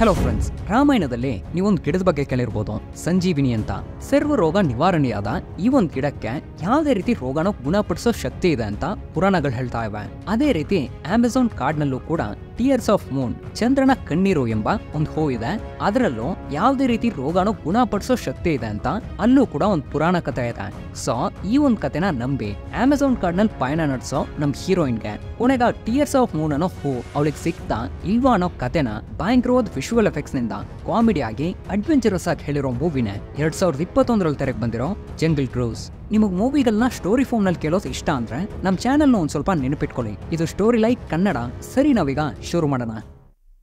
Hello friends ರಾಮಾಯಣದಲ್ಲಿ ನೀವೊಂದು ಗಿಡದ ಬಗ್ಗೆ ಕೇಳಿರ್ಬೋದು. ಸಂಜೀವಿನಿ ಅಂತ. ಸರ್ವ ರೋಗ ನಿವಾರಣೆಯಾದ ಈ ಒಂದು ಗಿಡಕ್ಕೆ ಯಾವುದೇ ರೀತಿ ರೋಗನ ಗುಣಪಡಿಸೋ ಶಕ್ತಿ ಇದೆ ಅಂತ ಪುರಾಣಗಳು ಹೇಳ್ತಾ ಇವೆ. ಅದೇ ರೀತಿ ಅಮೆಝಾನ್ ಕಾರ್ಡ್ನಲ್ಲೂ ಕೂಡ ಟಿಯರ್ಸ್ ಆಫ್ ಮೂನ್ ಚಂದ್ರನ ಕಣ್ಣೀರು ಎಂಬ ಒಂದು ಹೂ ಇದೆ. ಅದರಲ್ಲೂ ಯಾವುದೇ ರೀತಿ ರೋಗಾಣು ಗುಣಪಡಿಸೋ ಶಕ್ತಿ ಇದೆ ಅಂತ ಅಲ್ಲೂ ಕೂಡ ಒಂದು ಪುರಾಣ ಕಥೆ ಇದೆ. ಸೊ ಈ ಒಂದು ಕಥೆನ ನಂಬಿ ಅಮೆಝಾನ್ ಕಾಡ್ನಲ್ಲಿ ಪಯಣ ನಡೆಸೋ ನಮ್ ಹೀರೋಯಿನ್ಗೆ ಕೊನೆಗ ಟಿಯರ್ಸ್ ಆಫ್ ಮೂನ್ ಅನ್ನೋ ಹೂ ಅವಳಿಗೆ ಸಿಕ್ತಾ ಇಲ್ವಾ ಅನ್ನೋ ಕಥೆನ ಭಯಂಕರವಾದ ವಿಶುವಲ್ ಎಫೆಕ್ಟ್ಸ್ನಿಂದ ಕಾಮಿಡಿ ಆಗಿ ಅಡ್ವೆಂಚರಸ್ ಆಗಿ ಹೇಳಿರೋ ಮೂವಿನೇ ಎರಡ್ ಸಾವಿರದ ಇಪ್ಪತ್ತೊಂದರಲ್ಲಿ ತೆರೆಗೆ ಬಂದಿರೋ ಜಂಗಲ್ ಕ್ರೂಸ್ ನಿಮಗೆ ಮೂವಿಗಳನ್ನ ಸ್ಟೋರಿ ಫಾರ್ಮ್ನಲ್ಲಿ ಕೇಳೋದು ಇಷ್ಟ ಅಂದ್ರೆ ನಮ್ಮ ಚಾನೆಲ್ನ ಒಂದು ಸ್ವಲ್ಪ ನೆನಪಿಟ್ಕೊಳ್ಳಿ. ಇದು ಸ್ಟೋರಿ ಲೈಕ್ ಕನ್ನಡ, ಸರಿ ನಾವೀಗ ಶುರು ಮಾಡೋಣ.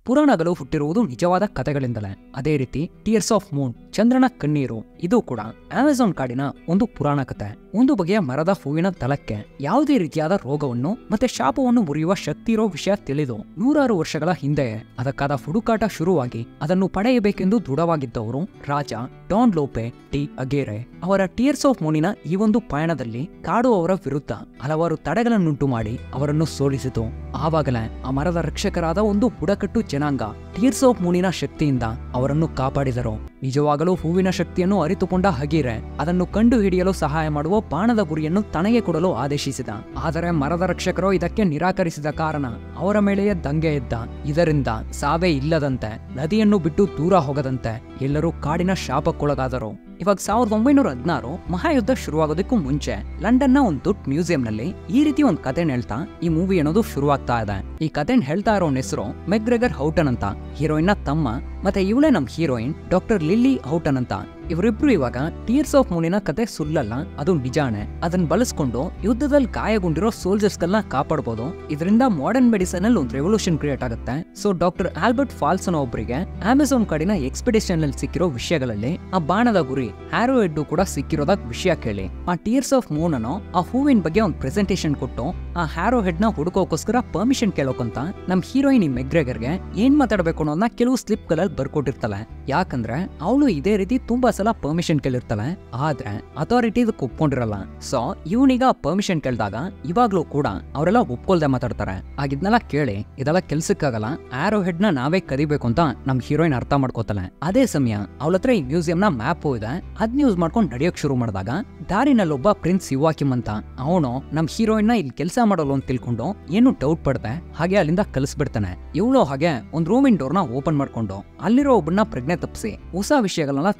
ಪುರಾಣಗಳು ಹುಟ್ಟಿರುವುದು ನಿಜವಾದ ಕಥೆಗಳಿಂದಲೇ. ಅದೇ ರೀತಿ ಟಿಯರ್ಸ್ ಆಫ್ ಮೂನ್ ಚಂದ್ರನ ಕಣ್ಣೀರು, ಇದು ಕೂಡ ಅಮೆಝಾನ್ ಕಾಡಿನ ಒಂದು ಪುರಾಣ ಕಥೆ. ಒಂದು ಬಗೆಯ ಮರದ ಹೂವಿನ ತಲಕ್ಕೆ ಯಾವುದೇ ರೀತಿಯಾದ ರೋಗವನ್ನು ಮತ್ತೆ ಶಾಪವನ್ನು ಮುರಿಯುವ ಶಕ್ತಿ ಇರೋ ವಿಷಯ ತಿಳಿದು ನೂರಾರು ವರ್ಷಗಳ ಹಿಂದೆ ಅದಕ್ಕಾದ ಹುಡುಕಾಟ ಶುರುವಾಗಿ ಅದನ್ನು ಪಡೆಯಬೇಕೆಂದು ದೃಢವಾಗಿದ್ದವರು ರಾಜ ಡಾನ್ ಲೋಪೆ ಟಿ ಅಗೇರೆ. ಅವರ ಟಿಯರ್ಸ್ ಆಫ್ ಮೂನಿನ ಈ ಒಂದು ಪಯಣದಲ್ಲಿ ಕಾಡು ಅವರ ವಿರುದ್ಧ ಹಲವಾರು ತಡೆಗಳನ್ನುಂಟು ಮಾಡಿ ಅವರನ್ನು ಸೋಲಿಸಿತು. ಆವಾಗಲೇ ಆ ಮರದ ರಕ್ಷಕರಾದ ಒಂದು ಬುಡಕಟ್ಟು ಜನಾಂಗ ಟೀರ್ಸ್ ಆಫ್ ಮೂನಿನ ಶಕ್ತಿಯಿಂದ ಅವರನ್ನು ಕಾಪಾಡಿದರು. ನಿಜವಾಗಲೂ ಹೂವಿನ ಶಕ್ತಿಯನ್ನು ಅರಿತುಕೊಂಡ ಹಗೀರೆ ಅದನ್ನು ಕಂಡು ಹಿಡಿಯಲು ಸಹಾಯ ಮಾಡುವ ಬಾಣದ ಗುರಿಯನ್ನು ತನಗೆ ಕೊಡಲು ಆದೇಶಿಸಿದ. ಆದರೆ ಮರದ ರಕ್ಷಕರು ಇದಕ್ಕೆ ನಿರಾಕರಿಸಿದ ಕಾರಣ ಅವರ ಮೇಲೆಯೇ ದಂಗೆ ಎದ್ದ. ಇದರಿಂದ ಸಾವೇ ಇಲ್ಲದಂತೆ, ನದಿಯನ್ನು ಬಿಟ್ಟು ದೂರ ಹೋಗದಂತೆ ಎಲ್ಲರೂ ಕಾಡಿನ ಶಾಪಕ್ಕೊಳಗಾದರು. ಇವಾಗ ಸಾವಿರದ ಒಂಬೈನೂರ ಹದಿನಾರು ಮಹಾಯುದ್ಧ ಶುರುವಾಗೋದಕ್ಕೂ ಮುಂಚೆ ಲಂಡನ್ನ ಒಂದು ದೊಡ್ಡ ಮ್ಯೂಸಿಯಂನಲ್ಲಿ ಈ ರೀತಿ ಒಂದು ಕತೆ ಹೇಳ್ತಾ ಈ ಮೂವಿ ಅನ್ನೋದು ಶುರುವಾಗ್ತಾ ಇದೆ. ಈ ಕಥೆನ ಹೇಳ್ತಾ ಇರೋನ್ ಹೆಸರು ಮೆಗ್ರೆಗರ್ ಹೌಟನ್ ಅಂತ. ಹೀರೋಯಿನ್ ತಮ್ಮ ಮತ್ತೆ ಇವಳೇ ನಮ್ಮ ಹೀರೋಯಿನ್ ಡಾಕ್ಟರ್ ಲಿಲ್ಲಿ ಹೌಟನ್ ಅಂತ. ಇವರಿಬ್ರು ಇವಾಗ ಟೀರ್ಸ್ ಆಫ್ ಮೂನಿನ ಕತೆ ಸುಳ್ಳಲ್ಲ, ಅದು ನಿಜಾನೆ. ಅದನ್ನ ಬಳಸ್ಕೊಂಡು ಯುದ್ಧದಲ್ಲಿ ಗಾಯಗೊಂಡಿರೋ ಸೋಲ್ಜರ್ಸ್ ಗಳನ್ನ ಕಾಪಾಡಬಹುದು ಇದರಿಂದ ಮಾಡರ್ನ್ ಮೆಡಿಸನ್ ಅಲ್ಲಿ ಒಂದು ರೆವಲ್ಯೂಷನ್ ಕ್ರಿಯೇಟ್ ಆಗುತ್ತೆ. ಸೊ ಡಾಕ್ಟರ್ ಆಲ್ಬರ್ಟ್ ಫಾಲ್ಸ್ ಅನ್ನೋ ಒಬ್ಬರಿಗೆ ಅಮೆಝಾನ್ ಕಾಡಿನ ಎಕ್ಸ್ಪಿಡೇಷನ್ ಅಲ್ಲಿ ಸಿಕ್ಕಿರೋ ವಿಷಯಗಳಲ್ಲಿ ಆ ಬಾಣದ ಗುರಿ ಹ್ಯಾರೋ ಹೆಡ್ ಕೂಡ ಸಿಕ್ಕಿರೋದಾಗ ವಿಷಯ ಕೇಳಿ. ಆ ಟೀರ್ಸ್ ಆಫ್ ಮೂನ್ ಅನ್ನು ಆ ಹೂವಿನ ಬಗ್ಗೆ ಒಂದು ಪ್ರೆಸೆಂಟೇಶನ್ ಕೊಟ್ಟು ಆ ಹ್ಯಾರೋ ಹೆಡ್ನ ಹುಡುಕೋಕೋಸ್ಕರ ಪರ್ಮಿಷನ್ ಕೇಳೋಕಂತ ನಮ್ ಹೀರೋಯಿನ್ ಮೆಗ್ರೆಗರ್ಗೆ ಏನ್ ಮಾತಾಡ್ಬೇಕು ಅನ್ನೋದನ್ನ ಕೆಲವು ಸ್ಲಿಪ್ಗಳಲ್ಲಿ ಬರ್ಕೊಟ್ಟಿರ್ತಾಳೆ ಯಾಕಂದ್ರೆ, ಅವಳು ಇದೇ ರೀತಿ ತುಂಬಾ ಸಲ ಪರ್ಮಿಷನ್ ಕೇಳಿರ್ತವೆ, ಆದ್ರೆ ಅಥಾರಿಟಿ ಇದಕ್ಕೆ ಒಪ್ಕೊಂಡಿರಲ್ಲ. ಸೊ ಇವನಿಗ ಪರ್ಮಿಷನ್ ಕೇಳಿದಾಗ ಇವಾಗ್ಲೂ ಕೂಡ ಅವರೆಲ್ಲ ಒಪ್ಕೊಳ್ದೆ ಮಾತಾಡ್ತಾರೆ. ಆಗಿದ್ನೆಲ್ಲ ಕೇಳಿ, ಇದೆಲ್ಲ ಕೆಲ್ಸಕ್ಕಾಗಲ್ಲ ಆರೋ ಹೆಡ್ನ ನಾವೇ ಕರಿಬೇಕು ಅಂತ ನಮ್ ಹೀರೋಯಿನ್ ಅರ್ಥ ಮಾಡ್ಕೋತಾಳೆ. ಅದೇ ಸಮಯ ಅವಳ ಹತ್ರ ಈ ಮ್ಯೂಸಿಯಂ ನ ಮ್ಯಾಪ್ ಇದೆ, ಅದ್ನ ಯೂಸ್ ಮಾಡ್ಕೊಂಡು ನಡೆಯೋಕ್ ಶುರು ಮಾಡಿದಾಗ ದಾರಿನಲ್ಲೊಬ್ಬ ಪ್ರಿನ್ಸ್ ಯುವಾಕಿಮ್ ಅಂತ. ಅವನು ನಮ್ ಹೀರೋಯಿನ್ನ ಇಲ್ಲಿ ಕೆಲಸ ಮಾಡಲು ಅಂತ ತಿಳ್ಕೊಂಡು ಏನು ಡೌಟ್ ಪಡ್ದೆ, ಹಾಗೆ ಅಲ್ಲಿಂದ ಕಲಿಸ್ಬಿಡ್ತಾನೆ. ಇವಳು ಹಾಗೆ ಒಂದ್ ರೂಮಿನ್ ಡೋರ್ನ ಓಪನ್ ಮಾಡ್ಕೊಂಡು ಅಲ್ಲಿರೋ ಒಬ್ಬನ ಪ್ರಜ್ಞೆ ತಪ್ಪಿಸಿ ಹೊಸ ವಿಷಯಗಳನ್ನ